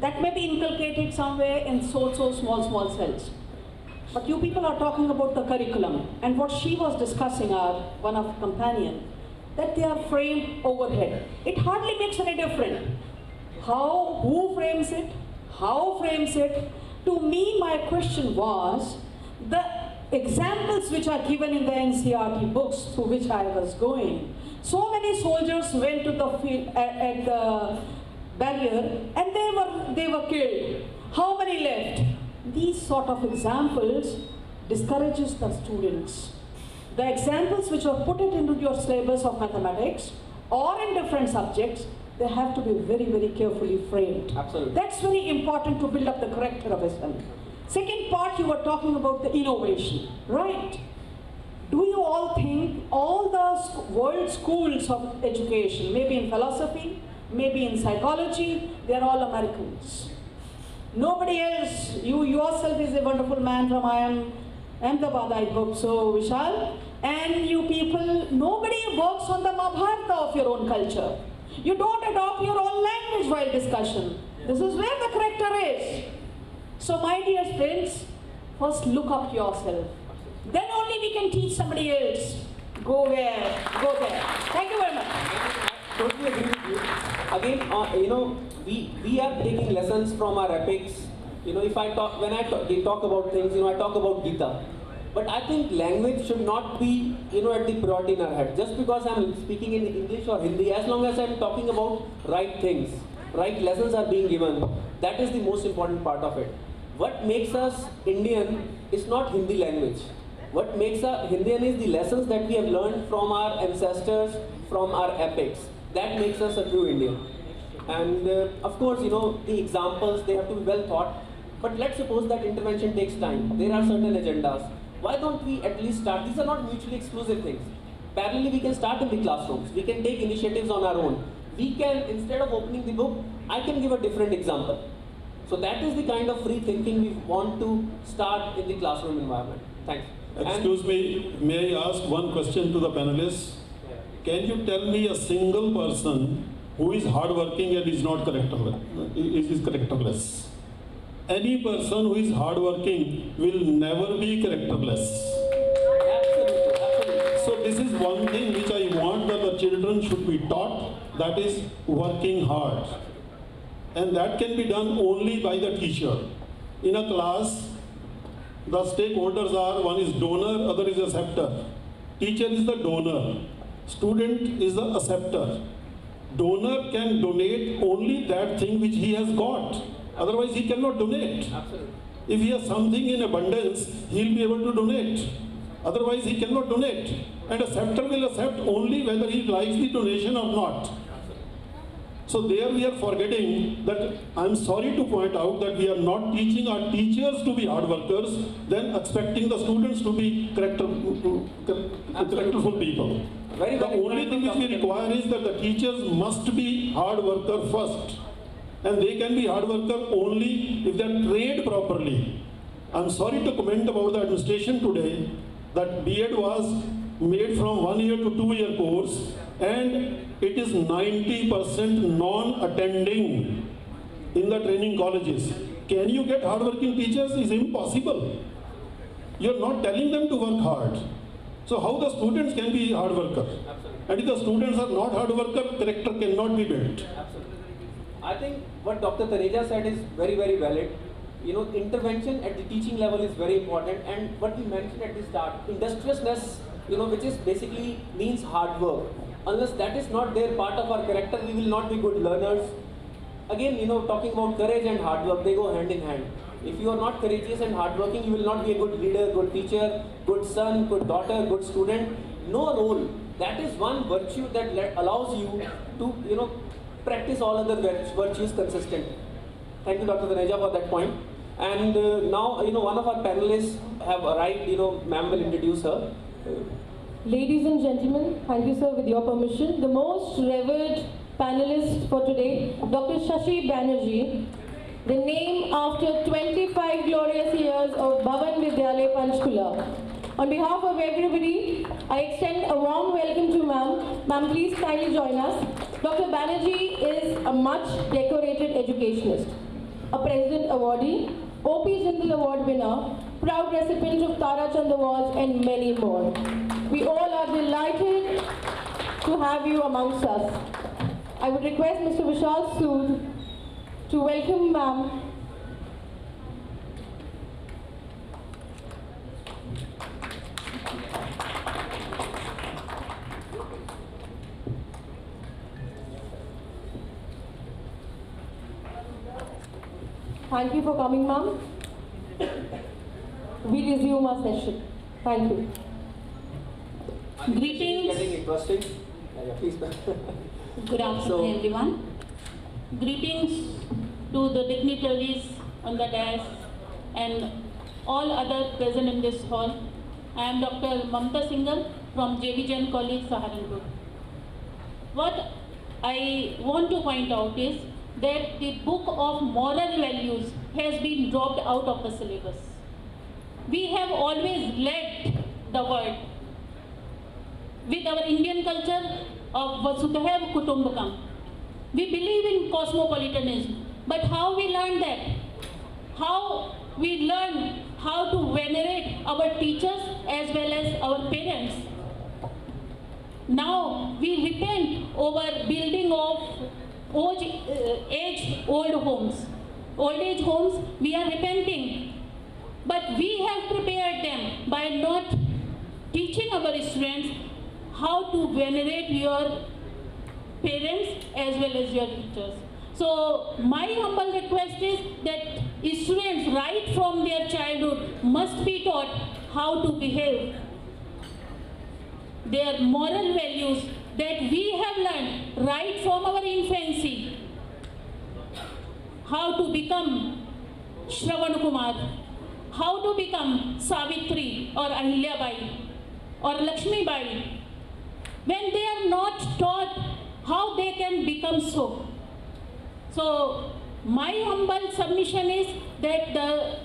That may be inculcated somewhere in so so small small cells. But you people are talking about the curriculum and what she was discussing, our one of companion, that they are framed overhead. It hardly makes any difference how who frames it how frames it to me my question was the examples which are given in the NCERT books through which I was going. So many soldiers went to the field at, at the barrier and they were, they were killed. How many left? These sort of examples discourages the students. The examples which are put it into your syllabus of mathematics or in different subjects, they have to be very, very carefully framed. Absolutely. That's very important to build up the character of a son. Second part, you were talking about the innovation, right? Do you all think all the world schools of education, maybe in philosophy, maybe in psychology, they're all Americans? Nobody else, you yourself is a wonderful man from IIM Ahmedabad, I hope so, Vishal. And you people, nobody works on the Mahabharata of your own culture. You don't adopt your own language while discussion. This is where the character is. So my dear friends, first look up yourself. Then only we can teach somebody else. Go where, go there. Thank you very much. Again, uh, you know, we we are taking lessons from our epics. You know, if I talk when I talk, they talk about things, you know, I talk about Gita. But I think language should not be, you know, at the priority in our head. Just because I'm speaking in English or Hindi, as long as I'm talking about right things, right lessons are being given, that is the most important part of it. What makes us Indian is not Hindi language. What makes us Indian is the lessons that we have learned from our ancestors, from our epics. That makes us a true Indian. And uh, of course, you know, the examples, they have to be well thought. But let's suppose that intervention takes time. There are certain agendas. Why don't we at least start? These are not mutually exclusive things. Parallelly, we can start in the classrooms. We can take initiatives on our own. We can, instead of opening the book, I can give a different example. So that is the kind of free thinking we want to start in the classroom environment. Thanks. And- Excuse me, may I ask one question to the panelists? Can you tell me a single person who is hardworking and is not characterless? Is, characterless? Any person who is hardworking will never be characterless. Absolutely, absolutely. So this is one thing which I want that the children should be taught, that is working hard. And that can be done only by the teacher. In a class, the stakeholders are, one is donor, other is acceptor. Teacher is the donor, student is the acceptor. Donor can donate only that thing which he has got, otherwise he cannot donate. Absolutely. If he has something in abundance, he'll be able to donate. Otherwise, he cannot donate. And acceptor will accept only whether he likes the donation or not. So there we are forgetting that I'm sorry to point out that we are not teaching our teachers to be hard workers, then expecting the students to be character, mm, mm, characterful people. Very, The very only thing which we require is that the teachers must be hard worker first. And they can be hard worker only if they are trained properly. I'm sorry to comment about the administration today that B.Ed was made from one year to two year course and it is 90% non-attending in the training colleges. Can you get hard working teachers? Is impossible. You're not telling them to work hard. So how the students can be hard worker? Absolutely. And if the students are not hard worker, character cannot be built. Absolutely. I think what Dr. Taneja said is very, very valid. You know, intervention at the teaching level is very important, and what we mentioned at the start, industriousness, you know, which is basically means hard work. Unless that is not there part of our character, we will not be good learners. Again, you know, talking about courage and hard work, they go hand in hand. If you are not courageous and hardworking, you will not be a good leader, good teacher, good son, good daughter, good student. No role. That is one virtue that allows you to, you know, practice all other virtues consistently. Thank you, Dr. Taneja, for that point. And uh, now, you know, one of our panelists have arrived. You know, ma'am will introduce her. Ladies and gentlemen, thank you sir with your permission. The most revered panelist for today, Dr. Shashi Banerjee, the name after 25 glorious years of Bhavan Vidyalaya Panchkula. On behalf of everybody, I extend a warm welcome to ma'am. Ma'am, please kindly join us. Dr. Banerjee is a much decorated educationist, a President Awardee, OP Jindal Award winner, proud recipient of Tara Chand Awards, and many more. We all are delighted to have you amongst us. I would request Mr. Vishal Sood to welcome um, Thank you for coming, ma'am. We resume our session. Thank you. Greetings. Getting interesting. Please. [LAUGHS] Good afternoon, so, everyone. Greetings to the dignitaries on the dais and all other present in this hall. I am Dr. Mamta Singhal from JV Jain College, Saharanpur. What I want to point out is that the book of moral values has been dropped out of the syllabus. We have always led the world with our Indian culture of Vasudhaiv Kutumbakam. We believe in cosmopolitanism, but how we learn that? How we learn how to venerate our teachers as well as our parents. Now we repent over building of old, uh, age old homes. Old age homes, we are repenting. But we have prepared them by not teaching our students how to venerate your parents as well as your teachers. So my humble request is that students right from their childhood must be taught how to behave. Their moral values that we have learned right from our infancy. How to become Shravan Kumar, how to become Savitri or Ahilya Bai or Lakshmi Bai when they are not taught how they can become so. So my humble submission is that the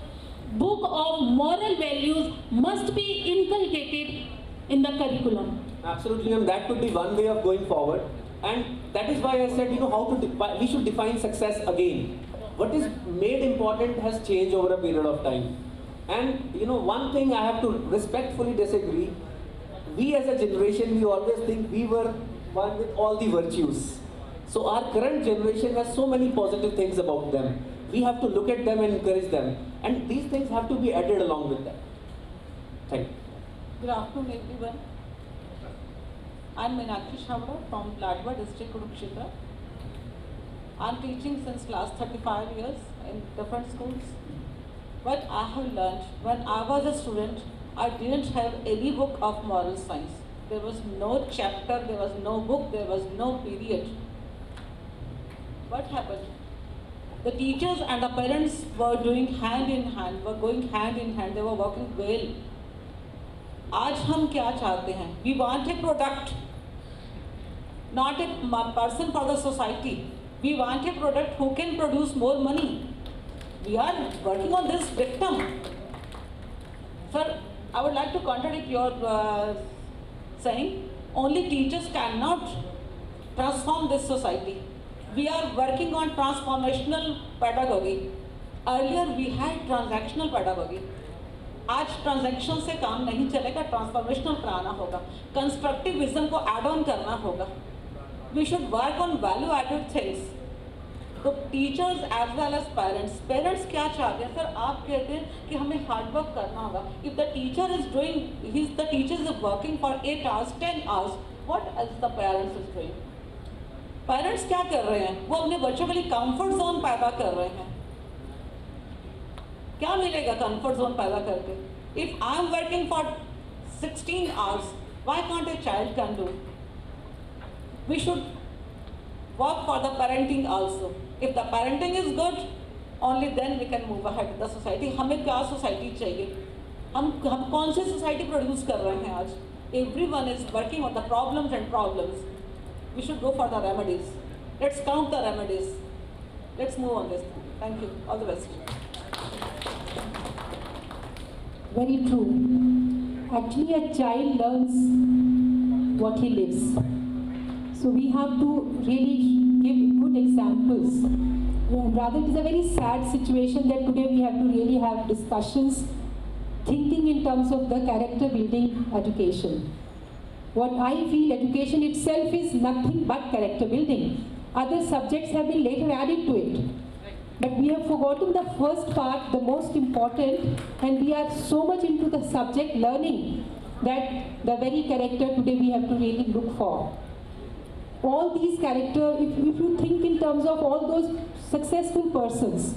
book of moral values must be inculcated in the curriculum. Absolutely, and that could be one way of going forward. And that is why I said, you know, how to we should define success again. What is made important has changed over a period of time. And you know, one thing I have to respectfully disagree. We as a generation, we always think we were one with all the virtues. So our current generation has so many positive things about them. We have to look at them and encourage them. And these things have to be added along with them. Thank you. Good afternoon, everyone. I'm Meenakshi Shavra from Ladwa district, Kurukshetra. I'm teaching since last 35 years in different schools. What I have learned when I was a student, I didn't have any book of moral science. There was no chapter, there was no book, there was no period. What happened? The teachers and the parents were doing hand in hand, were going hand in hand, they were working well. आज हम क्या चाहते हैं we want a product not a person for the society we want a product who can produce more money we are working on this victim sir I would like to contradict your saying only teachers cannot transform this society we are working on transformational pedagogy earlier we had transactional pedagogy आज transaction से काम नहीं चलेगा transformational कराना होगा constructive vision को add on करना होगा we should work on value added things तो teachers as well as parents parents क्या चाहते हैं? सर आप कहते हैं कि हमें हार्ड वर्क करना होगा। If the teacher is doing the teacher is working for eight hours ten hours what is the parents is doing parents क्या कर रहे हैं? वो अपने बच्चों के लिए कंफर्ट जोन पैदा कर रहे हैं। क्या मिलेगा कंफर्ट जोन पैदा करके? If I am working for 16 hours why can't a child can do we should work for the parenting also. if the parenting is good only then we can move ahead with the society हमें क्या society चाहिए हम हम कौन सी society produce कर रहे हैं आज every one is working on the problems and problems we should go for the remedies let's count the remedies let's move on this thank you all the best Very true. Actually, a child learns what he lives. So we have to really give good examples. Rather, it is a very sad situation that today we have to really have discussions thinking in terms of the character building education. What I feel education itself is nothing but character building. Other subjects have been later added to it. But we have forgotten the first part, the most important, and we are so much into the subject learning that the very character today we have to really look for. All these character, if, if you think in terms of all those successful persons,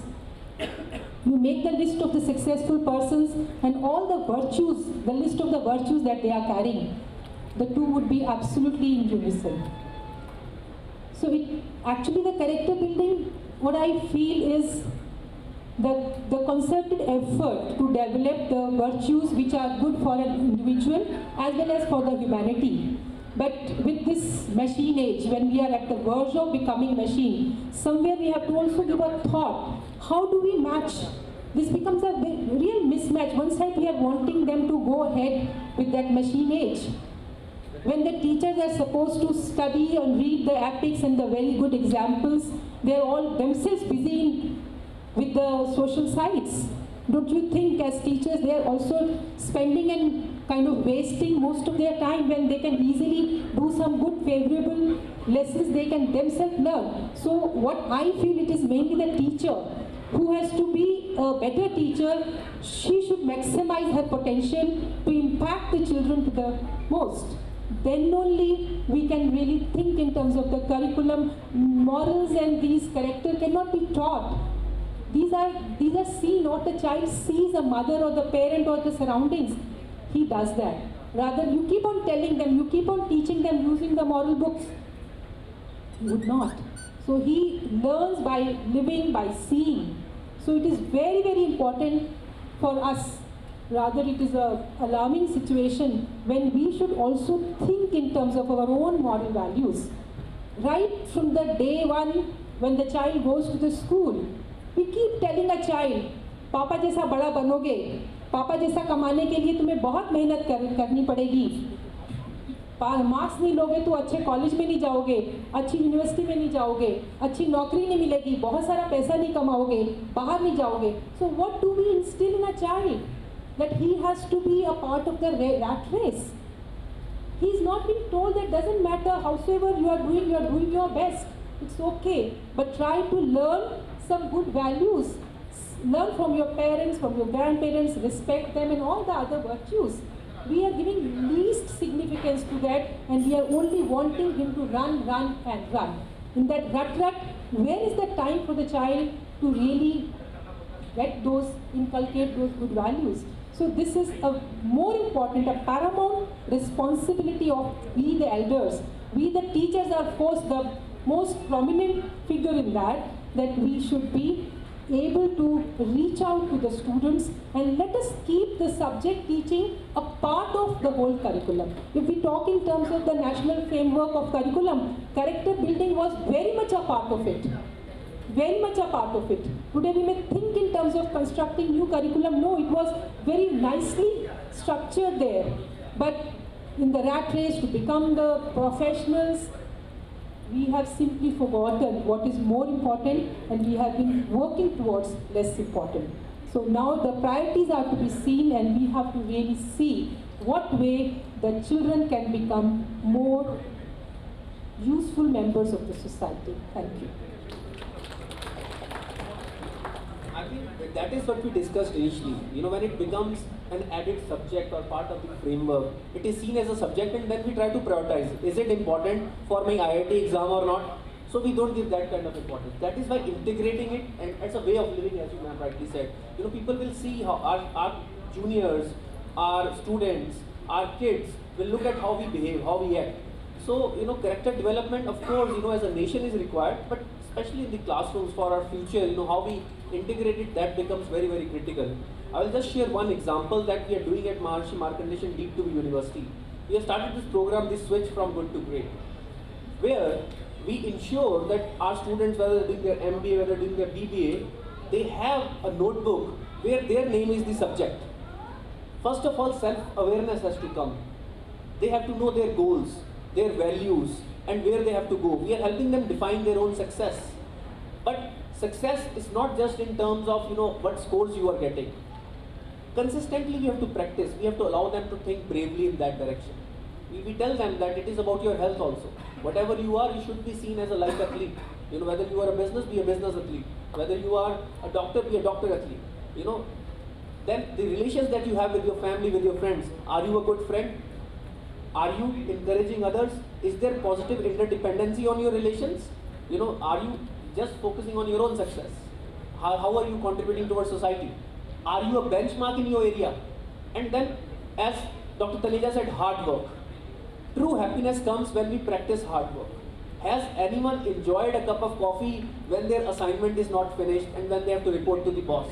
You make the list of the successful persons and all the virtues, the list of the virtues that they are carrying. The two would be absolutely in unison. So it, actually the character building, what I feel is the, the concerted effort to develop the virtues which are good for an individual as well as for the humanity. But with this machine age, when we are at the verge of becoming machine, somewhere we have to also give a thought, how do we match? This becomes a real mismatch. One side we are wanting them to go ahead with that machine age. When the teachers are supposed to study and read the epics and the very good examples, they are all themselves busy in with the social sites. Don't you think as teachers they are also spending and kind of wasting most of their time when they can easily do some good favorable lessons they can themselves learn. So what I feel it is mainly the teacher who has to be a better teacher, she should maximize her potential to impact the children to the most. Then only we can really think in terms of the curriculum. Morals and these character cannot be taught these are, these are seen, what the child sees a mother or the parent or the surroundings he does that. Rather, you keep on telling them, you keep on teaching them using the moral books. He would not. So he learns by living, by seeing. So it is very, very important for us. Rather, it is a alarming situation when we should also think in terms of our own moral values. Right from the day one, when the child goes to the school, we keep telling a child, Papa jaisa bada banoge, पापा जैसा कमाने के लिए तुम्हें बहुत मेहनत कर, करनी पड़ेगी। मार्क्स नहीं लोगे तो अच्छे कॉलेज में नहीं जाओगे अच्छी यूनिवर्सिटी में नहीं जाओगे अच्छी नौकरी नहीं मिलेगी बहुत सारा पैसा नहीं कमाओगे बाहर नहीं जाओगे। So what to be instill in a child that he has to be a part of the rat race he is not be told that doesn't matter howsoever you are doing you are doing your best it's okay but try to learn some good values Learn from your parents, from your grandparents, respect them and all the other virtues. We are giving least significance to that and we are only wanting him to run, run and run. In that rut rut, where is the time for the child to really get those, inculcate those good values? So this is a more important, a paramount responsibility of we the elders. We the teachers are of course the most prominent figure in that, that we should be able to reach out to the students and let us keep the subject teaching a part of the whole curriculum. If we talk in terms of the national framework of curriculum, character building was very much a part of it very much a part of it. Today we may think in terms of constructing new curriculum. No, it was very nicely structured there. But in the rat race to become the professionals, we have simply forgotten what is more important and we have been working towards less important. So now the priorities are to be seen and we have to really see what way the children can become more useful members of the society. Thank you. That is what we discussed initially. You know, when it becomes an added subject or part of the framework, it is seen as a subject and then we try to prioritize. Is it important for my IIT exam or not? So we don't give that kind of importance. That is why integrating it and it's a way of living as you ma'am rightly said. You know, people will see how our, our juniors, our students, our kids will look at how we behave, how we act. So, you know, character development, of course, you know, as a nation is required, but especially in the classrooms for our future, you know, how we integrate it, that becomes very, very critical. I will just share one example that we are doing at Maharshi Markandeshwar Deep to University. We have started this program, this switch from good to great, where we ensure that our students, whether doing their MBA, whether doing their BBA, they have a notebook where their name is the subject. First of all, self-awareness has to come. They have to know their goals, their values, and where they have to go. We are helping them define their own success. But success is not just in terms of you know what scores you are getting. Consistently, we have to practice. We have to allow them to think bravely in that direction. We, we tell them that it is about your health also. Whatever you are, you should be seen as a life athlete. You know, whether you are a business, be a business athlete. Whether you are a doctor, be a doctor athlete. You know, then the relations that you have with your family, with your friends, are you a good friend? Are you encouraging others? Is there positive interdependency on your relations? You know, are you just focusing on your own success? how, how are you contributing towards society? Are you a benchmark in your area? And then, as Dr. Taneja said, hard work. True happiness comes when we practice hard work. Has anyone enjoyed a cup of coffee when their assignment is not finished and when they have to report to the boss?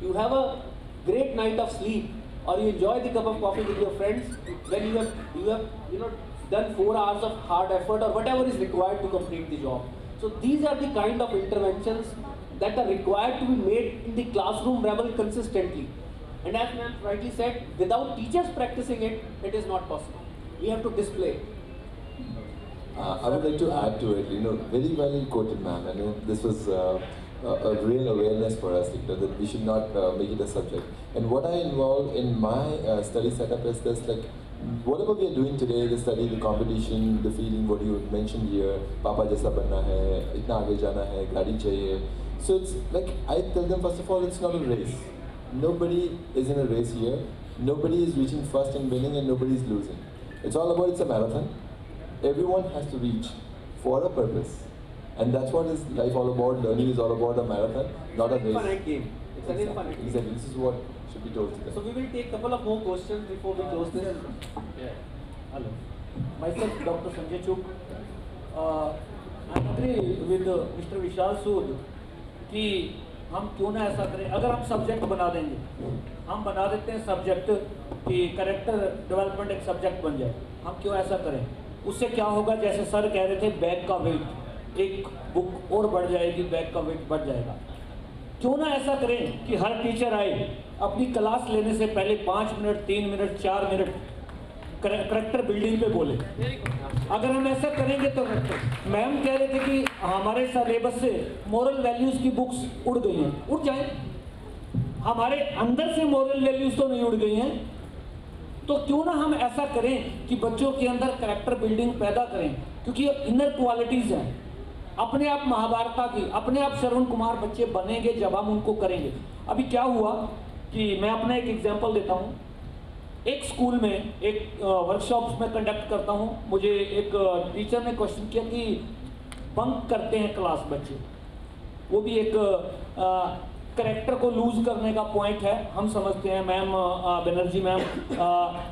You have a great night of sleep or you enjoy the cup of coffee with your friends when you have you have you know done four hours of hard effort or whatever is required to complete the job. So these are the kind of interventions that are required to be made in the classroom level consistently. And as ma'am rightly said, without teachers practicing it, it is not possible. We have to display. Uh, I would like to add to it, you know, very well quoted, ma'am. I know this was uh, a, a real awareness for us, know, that we should not uh, make it a subject. And what I involve in my uh, study setup is this, like, whatever we are doing today, the study, the competition, the feeling, what you mentioned here, Papa jaisa banna hai, itna aage jana hai, gaadi chahiye. So it's like, I tell them, first of all, it's not a race. Nobody is in a race here. Nobody is reaching first and winning and nobody is losing. It's all about, it's a marathon everyone has to reach for a purpose. And that's what is life all about. Learning is all about a marathon, not a race. Infinite game. It's an infinite game. Exactly. This is what should be told to So we will take a couple of more questions before we close this. Hello. Myself, Dr. Sanjay Chuk. Uh, I agree with uh, Mr. Vishal Sood कि हम क्यों ना ऐसा करें अगर हम subject बना देंगे हम बना देते हैं सब्जेक्ट कि करेक्टर डेवलपमेंट एक सब्जेक्ट बन जाए हम क्यों ऐसा करें उससे क्या होगा जैसे सर कह रहे थे बैग का वेट एक बुक और बढ़ जाएगी बैग का वेट बढ़ जाएगा क्यों ना ऐसा करें कि हर टीचर आए अपनी क्लास लेने से पहले पाँच मिनट, तीन मिनट, चार मिनट करेक्टर बिल्डिंग पे बोले। अगर हम ऐसा करेंगे तो मैम कह रहे थे कि हमारे सिलेबस से मॉरल वैल्यूज़ की बुक्स उड़ गई हैं। उड़ जाए। हमारे अंदर से मॉरल वैल्यूज़ तो नहीं उड़ गई हैं। तो क्यों ना हम ऐसा करें कि बच्चों के अंदर करेक्टर बिल्डिंग पैदा करें? क्योंकि ये इनर क्वालिटीज हैं। अपने आप महाभारता की, अपने आप श्रवण कुमार बच्चे बनेंगे जब हम उनको करेंगे। अभी क्या हुआ? कि मैं अपना एक एग्जांपल देता हूँ। एक स्कूल में एक वर्कशॉप्स में कंडक्ट करता हूँ। मुझे एक टीचर ने क्वेश्चन किया कि बंक करते हैं क्लास बच्चे। वो भी एक करेक्टर को लूज करने का पॉइंट है। हम समझते हैं मैम बनर्जी मैम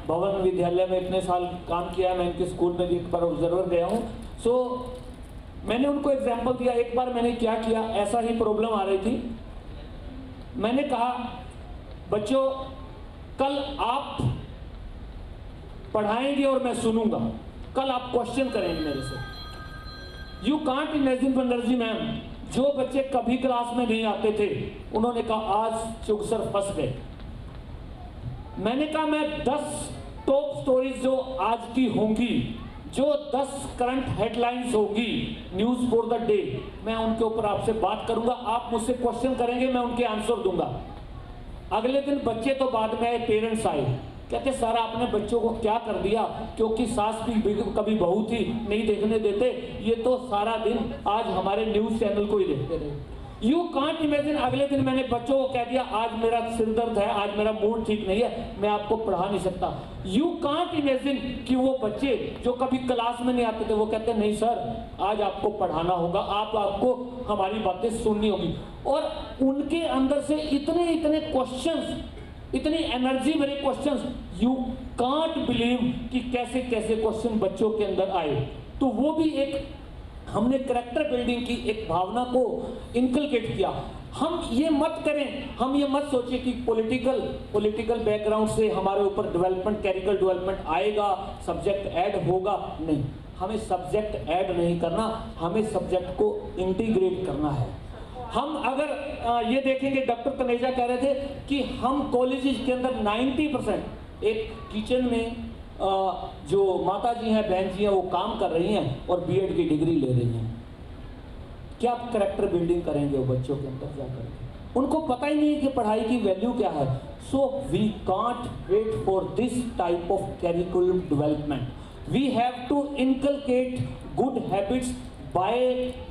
भवन विद्यालय में इतने साल काम किया है। मैं इनके स्कूल में भी एक बार ऑब्जर्वर गया हूँ। सो so, मैंने उनको एग्ज़ाम्पल दिया। एक बार मैंने क्या किया? ऐसा ही प्रॉब्लम आ रही थी। मैंने कहा बच्चों, कल आप पढ़ाएँगे और मैं सुनूँगा। कल आप क्वेश्चन करेंगे मेरे से। You can't imagine Banerjee ma'am जो बच्चे कभी क्लास में नहीं आते थे, उन्होंने कहा, आज चुगसर फंस गए। मैंने कहा, मैं दस टॉप स्टोरीज जो आज की होंगी, जो 10 करंट हेडलाइंस होगी न्यूज़ फॉर द डे मैं उनके ऊपर आपसे बात करूँगा। आप मुझसे क्वेश्चन करेंगे, मैं उनके आंसर दूँगा। अगले दिन बच्चे तो बाद में आए पेरेंट्स आए। कहते, सर, आपने बच्चों को क्या कर दिया? क्योंकि सास भी कभी बहू थी, नहीं देखने देते। ये तो सारा दिन आज हमारे न्यूज़ चैनल को ही देखते रहे। यू कांट इमेजिन अगले दिन मैंने बच्चों को कह दिया, आज मेरा सिर दर्द है, आज मेरा मूड ठीक नहीं है, मैं आपको पढ़ा नहीं सकता. यू कांट इमेजिन कि वो बच्चे जो कभी क्लास में नहीं आते थे, वो कहते, नहीं सर, आज आपको पढ़ाना होगा, आप आपको हमारी बातें सुननी होगी। और उनके अंदर से इतने इतने क्वेश्चन इतनी एनर्जी भरे क्वेश्चन यू कांट बिलीव कि कैसे कैसे क्वेश्चन बच्चों के अंदर आए। तो वो भी एक हमने करेक्टर बिल्डिंग की एक भावना को इनकलकेट किया। हम ये मत करें, हम ये मत सोचें कि पॉलिटिकल पॉलिटिकल बैकग्राउंड से हमारे ऊपर डेवलपमेंट कैरिकल डेवलपमेंट आएगा सब्जेक्ट ऐड होगा। नहीं, हमें सब्जेक्ट ऐड नहीं करना, हमें सब्जेक्ट को इंटीग्रेट करना है। हम अगर ये देखेंगे डॉक्टर तनेजा कह रहे थे कि हम कॉलेज के अंदर 90 परसेंट एक किचन में जो माता जी हैं बहन जी हैं, वो काम कर रही हैं और बीएड की डिग्री ले रही हैं। क्या आप करेक्टर बिल्डिंग करेंगे वो बच्चों के अंदर जाकर उनको पता ही नहीं है कि पढ़ाई की वैल्यू क्या है। So we can't wait for this type of curriculum development we have to inculcate good habits by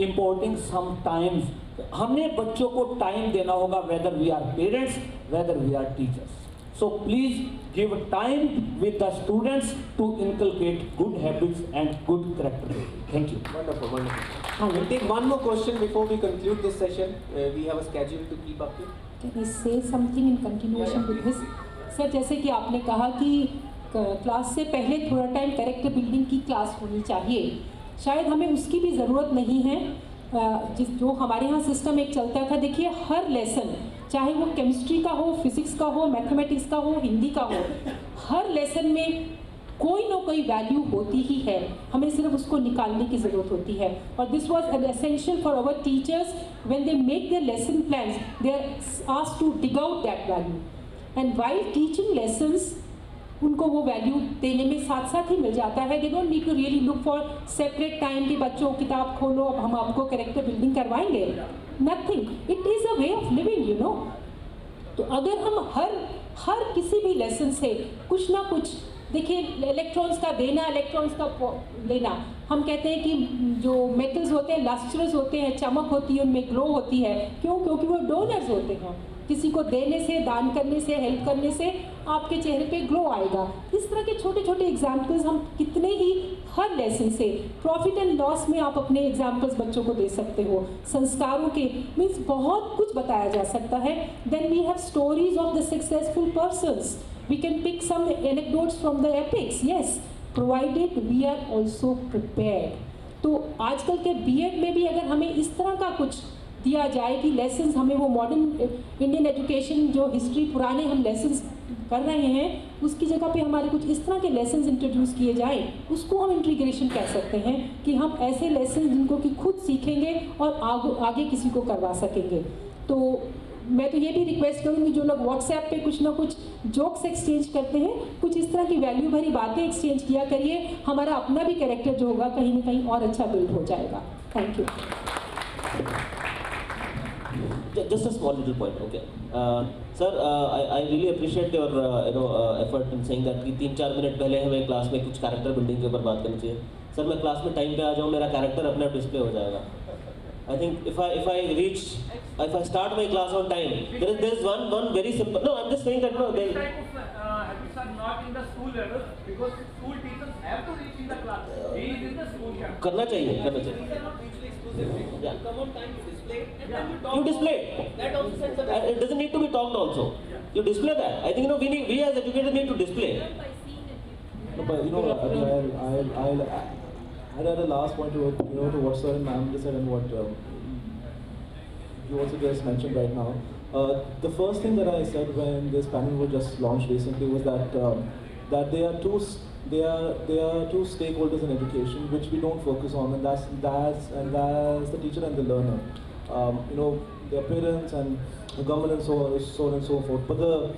importing some times हमने बच्चों को टाइम देना होगा whether we are parents whether we are teachers so please give time with the students to inculcate good habits and good character. Thank you. Wonderful, wonderful. We'll take one more question before we conclude this session. Uh, we have a schedule to keep up with. Can I say something in continuation yeah, yeah, with this? Sir जैसे कि आपने कहा कि class से पहले थोड़ा time character building की class होनी चाहिए शायद हमें उसकी भी ज़रूरत नहीं है जिस जो हमारे यहाँ सिस्टम एक चलता था देखिए हर लेसन चाहे वो केमिस्ट्री का हो फिजिक्स का हो मैथमेटिक्स का हो, हिंदी का हो, हर लेसन में कोई ना कोई वैल्यू होती ही है। हमें सिर्फ़ उसको निकालने की ज़रूरत होती है। और this was an essential for our teachers when they make their lesson plan they're asked to dig out that value and while teaching lessons उनको वो वैल्यू देने में साथ साथ ही मिल जाता है। They don't need to really look for separate time कि बच्चों किताब खोलो, अब हम आपको करेक्टर बिल्डिंग करवाएँगे। Nothing it is a way of living you know तो अगर हम हर हर किसी भी लेसन से कुछ ना कुछ, देखिए इलेक्ट्रॉन्स का देना इलेक्ट्रॉन्स का लेना। हम कहते हैं कि जो मेटल्स होते हैं लस्ट्रस होते हैं, चमक होती है, उनमें ग्लो होती है। क्यों? क्योंकि वो डोनर्स होते हैं। किसी को देने से, दान करने से हेल्प करने से आपके चेहरे पे ग्लो आएगा। इस तरह के छोटे छोटे एग्जाम्पल्स हम कितने ही हर लेसन से प्रॉफिट एंड लॉस में आप अपने एग्जाम्पल्स बच्चों को दे सकते हो। संस्कारों के मीन्स बहुत कुछ बताया जा सकता है। Then we have stories of the successful persons we can pick some anecdotes from the epics, yes, provided we are also prepared. तो आजकल के बीएड में भी अगर हमें इस तरह का कुछ दिया जाए कि लेसन्स हमें वो मॉडर्न इंडियन एजुकेशन जो हिस्ट्री पुराने हम लेसन कर रहे हैं, उसकी जगह पे हमारे कुछ इस तरह के लेसन्स इंट्रोड्यूस किए जाएँ, उसको हम इंटीग्रेशन कह सकते हैं कि हम ऐसे लेसन जिनको कि खुद सीखेंगे और आगे आगे किसी को करवा सकेंगे। तो मैं तो ये भी रिक्वेस्ट करूँगी जो लोग व्हाट्सएप पे कुछ ना कुछ जोक्स एक्सचेंज करते हैं, कुछ इस तरह की वैल्यू भरी बातें एक्सचेंज किया करिए, हमारा अपना भी कैरेक्टर जो होगा कहीं ना कहीं और अच्छा बिल्ड हो जाएगा। Thank you Just a small little point, okay. Uh, sir, uh, I, I really appreciate your uh, you know uh, effort in saying that कि तीन चार मिनट पहले हमें क्लास में कुछ कैरेक्टर बिल्डिंग के ऊपर बात करनी चाहिए सर मैं क्लास में टाइम पे आ जाऊँ मेरा कैरेक्टर अपने आप डिस्प्ले हो जाएगा I think if I if I reach if I start my class on time there is there is one one very simple no I'm just saying that no there, type of uh, habits are not in the school level because school teachers have to reach in the class. He is in the school. करना चाहिए करना चाहिए These are not mutually exclusive. You Yeah. come on time to display and then you talk. you display That also sends a Uh, it doesn't need to be talked also you display that I think you know we need, we as educators need to display No, but you know, I mean, I'll, I'll, I'll, I'll add a last point to what, you know, to what Sir and Ma'am just said and what um, you also just mentioned right now. Uh, the first thing that I said when this panel was just launched recently was that um, that there are two s- there are there are two stakeholders in education which we don't focus on, and that's that's and that's the teacher and the learner. Um, you know, their parents and the government and so on, so on and so forth. But the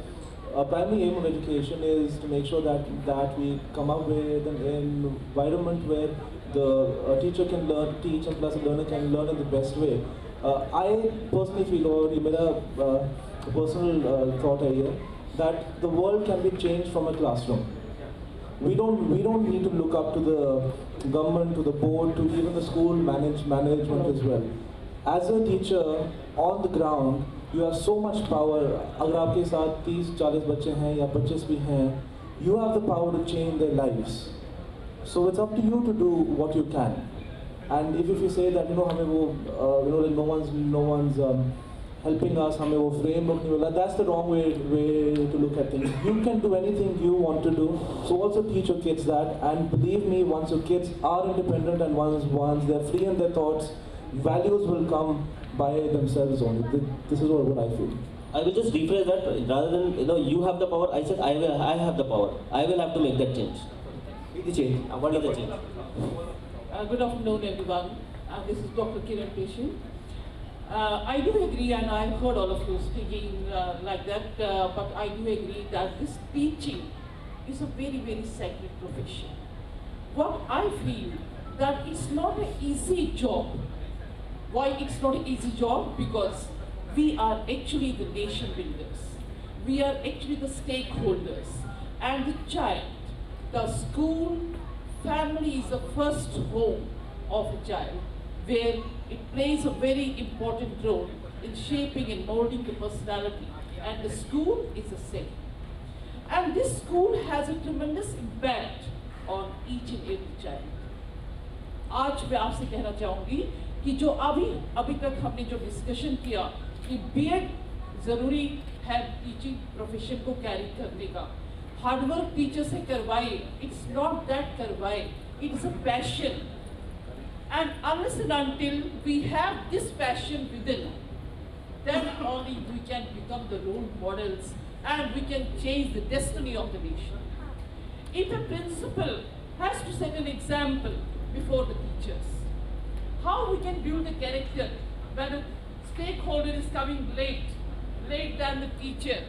our primary aim of education is to make sure that that we come up with an environment where the uh, teacher can learn, teach, and plus the learner can learn in the best way. Uh, I personally feel, or ये मेरा uh, personal uh, thought है ये, that the world can be changed from a classroom. We don't we don't need to look up to the government, to the board, to even the school manage management as well. As a teacher on the ground, you have so much power. अगर आपके साथ 30-40 बच्चे हैं या 25 भी हैं, you have the power to change their lives. So it's up to you to do what you can. And if, if you say that you know हमें वो uh, you know like no one's no one's um, helping us हमें वो framework नहीं मिला that's the wrong way way to look at things. You can do anything you want to do. So also teach your kids that. And believe me, once your kids are independent and once once they're free in their thoughts, values will come by themselves only. Th- This is what, what I feel. I will just rephrase that rather than you know you have the power. I said I will. I have the power. I will have to make that change. Be the change. Uh, Be wonderful. the change. Uh, good afternoon, everyone. Uh, this is Dr. Kiran Peshin. uh, I do agree, and I've heard all of you speaking uh, like that, uh, but I do agree that this teaching is a very, very sacred profession. What I feel that it's not an easy job. Why it's not an easy job? Because we are actually the nation builders. We are actually the stakeholders. And the child, the school, family is the first home of a child, where it plays a very important role in shaping and molding the personality. And the school is the second. And this school has a tremendous impact on each and every child. आज मैं आपसे कहना चाहूँगी कि जो अभी अभी तक हमने जो डिस्कशन किया कि बीएड ज़रूरी है टीचिंग प्रोफेशन को कैरी करने का हार्डवर्क टीचर से करवाए इट्स नॉट दैट करवाए it is a passion and unless and until we have this passion within, then only we can become the role models and we can change the destiny of the nation. If a principal has to set an example before the teachers, how we can build a character when a stakeholder is coming late, late than the teacher,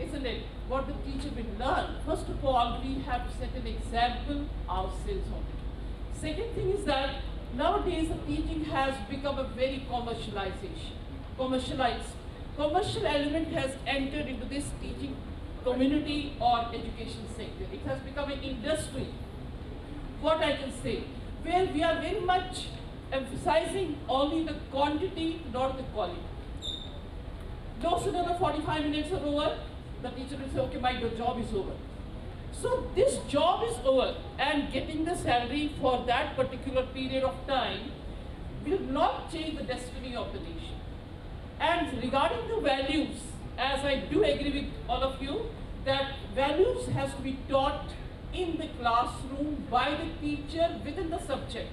isn't it? What the teacher will learn. First of all, we have to set an example ourselves on it. Second thing is that nowadays teaching has become a very commercialization, commercialized. Commercial element has entered into this teaching community or education sector. It has become an industry. What I can say, where we are very much emphasizing only the quantity, not the quality. No sooner the 45 minutes are over, the teacher will say, okay, my job is over. So this job is over and getting the salary for that particular period of time will not change the destiny of the nation. And regarding the values, as I do agree with all of you, that values has to be taught in the classroom by the teacher within the subject.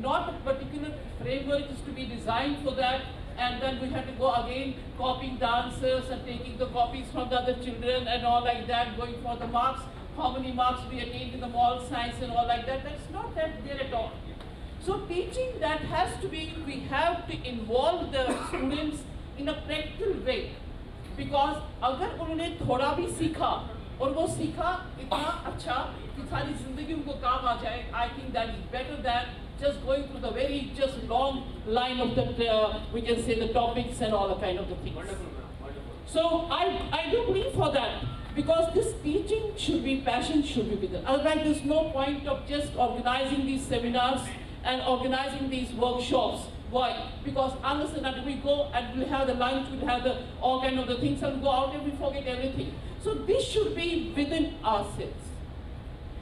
Not a particular framework is to be designed for that and then we have to go again copying the answers and taking the copies from the other children and all like that, going for the marks, how many marks we attained in the moral science and all like that. That's not that there at all. So teaching that has to be, we have to involve the students in a practical way. Because अगर उन्होंने थोड़ा भी सीखा और वो सीखा इतना अच्छा कि सारी जिंदगी उनको काम आ जाए I think that is better than just going through the very just long line of the uh, we can say the topics and all the kind of the things. Wonderful, wonderful. So I I do believe for that because this teaching should be passion should be with it. Otherwise, there's no point of just organizing these seminars and organizing these workshops. Why? Because unless and we go and we'll have the lunch, we'll have the all kind of the things, and go out and we forget everything. So this should be within ourselves.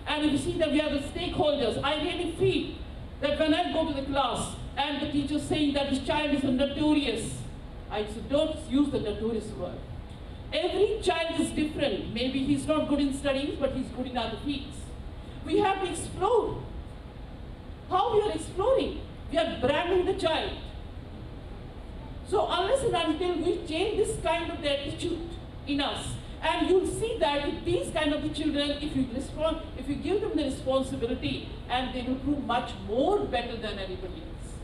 And if you see that we are the stakeholders, I really feel that when I go to the class and the teacher saying that this child is notorious, I say don't use the notorious word. Every child is different. Maybe he's not good in studies, but he's good in other fields. We have to explore. How we are exploring? We are branding the child. So unless and until we change this kind of attitude in us, and you'll see that these kind of the children, if you respond, if you give them the responsibility, and they will prove much more better than anybody else.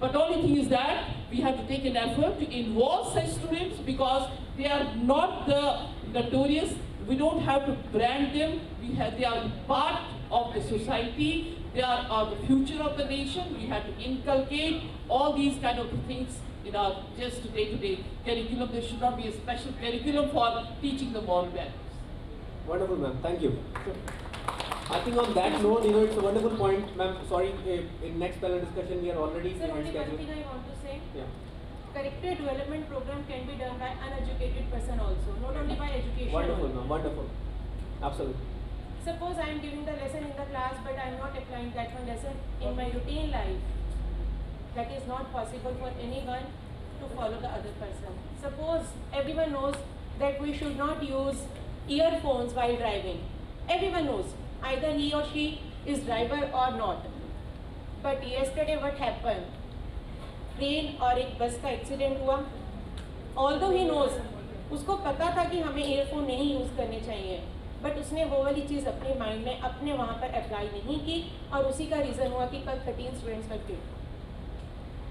But only thing is that we have to take an effort to involve such students because they are not the notorious. We don't have to brand them. We have, they are part of the society. They are, are the future of the nation. We have to inculcate all these kind of things in our just day-to-day curriculum. There should not be a special curriculum for teaching the moral values. Wonderful, ma'am. Thank you. I think on that note, you know, it's a wonderful point, ma'am. Sorry, uh, in next panel discussion, we are already Sir, behind only one thing I want to say. Yeah. Character development program can be done by uneducated person also, not only by education. Wonderful, ma'am. Wonderful. Absolutely. Suppose I am giving the lesson in the class, but I am not applying that one lesson in my routine life. That is not possible for anyone to follow the other person. Suppose everyone knows that we should not use earphones while driving. Everyone knows, either he or she is driver or not. But yesterday what happened? Train और एक बस का accident हुआ। All दो he knows उसको पता था कि हमें एयरफोन नहीं यूज़ करने चाहिए बट उसने वो वाली चीज़ अपने माइंड में अपने वहाँ पर अप्लाई नहीं की और उसी का रीज़न हुआ कि कल थर्टीन स्टूडेंट्स का किल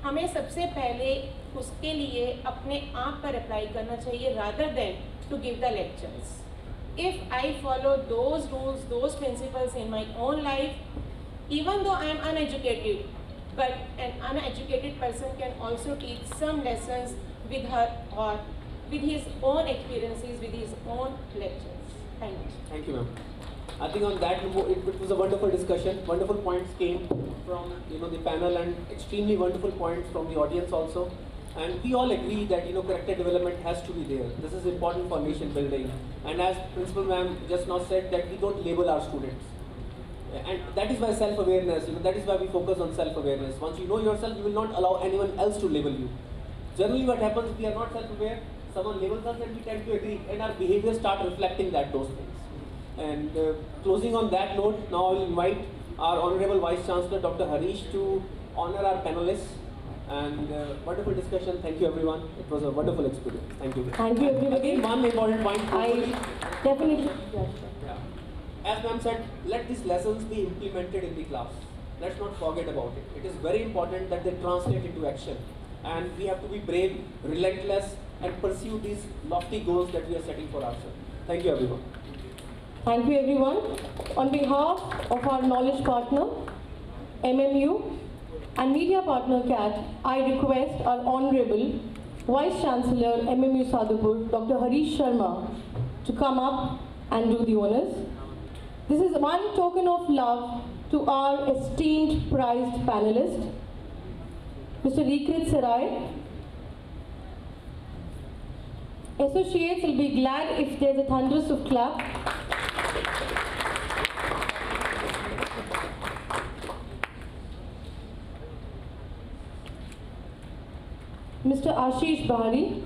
हमें सबसे पहले उसके लिए अपने आप पर अप्लाई करना चाहिए rather than to give the lectures if I follow those rules those principles in my own life even though I am uneducated, but an uneducated person can also teach some lessons with her or with his own experiences, with his own lectures. Thank you. Thank you, ma'am. I think on that it, it was a wonderful discussion. Wonderful points came from you know the panel and extremely wonderful points from the audience also. And we all agree that you know character development has to be there. This is important for nation building. And as Principal Ma'am just now said that we don't label our students. And that is why self-awareness, you know, that is why we focus on self-awareness. Once you know yourself, you will not allow anyone else to label you. Generally what happens, if we are not self-aware, someone labels us and we tend to agree and our behavior start reflecting that those things. And uh, closing on that note, now I will invite our Honorable Vice Chancellor Dr. Harish to honor our panelists and uh, wonderful discussion. Thank you everyone. It was a wonderful experience. Thank you. Thank you, everybody. Again, one important point. I definitely, yeah, sure. yeah. As ma'am said, let these lessons be implemented in the class. Let's not forget about it. It is very important that they translate into action. And we have to be brave, relentless, and pursue these lofty goals that we are setting for ourselves. Thank you everyone. Thank you everyone. On behalf of our knowledge partner, MMU, and media partner KAT, I request our Honorable Vice Chancellor MMU Sadopur, Dr. Harish Sharma, to come up and do the honors. This is one token of love to our esteemed prized panelist, Mr. Rikrit Sarai. Associates will be glad if there's a thunderous of clap. Mr. Ashish Bahari.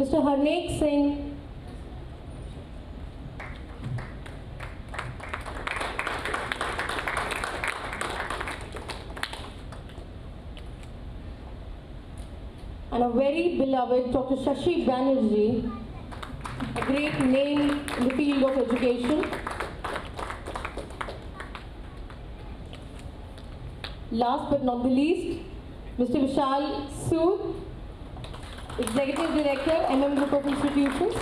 Mr. Harnek Singh. And a very beloved Dr. Shashi Banerjee, a great name in the field of education. Last but not the least, Mr. Vishal Sood, Executive Director, MM Group of Institutions.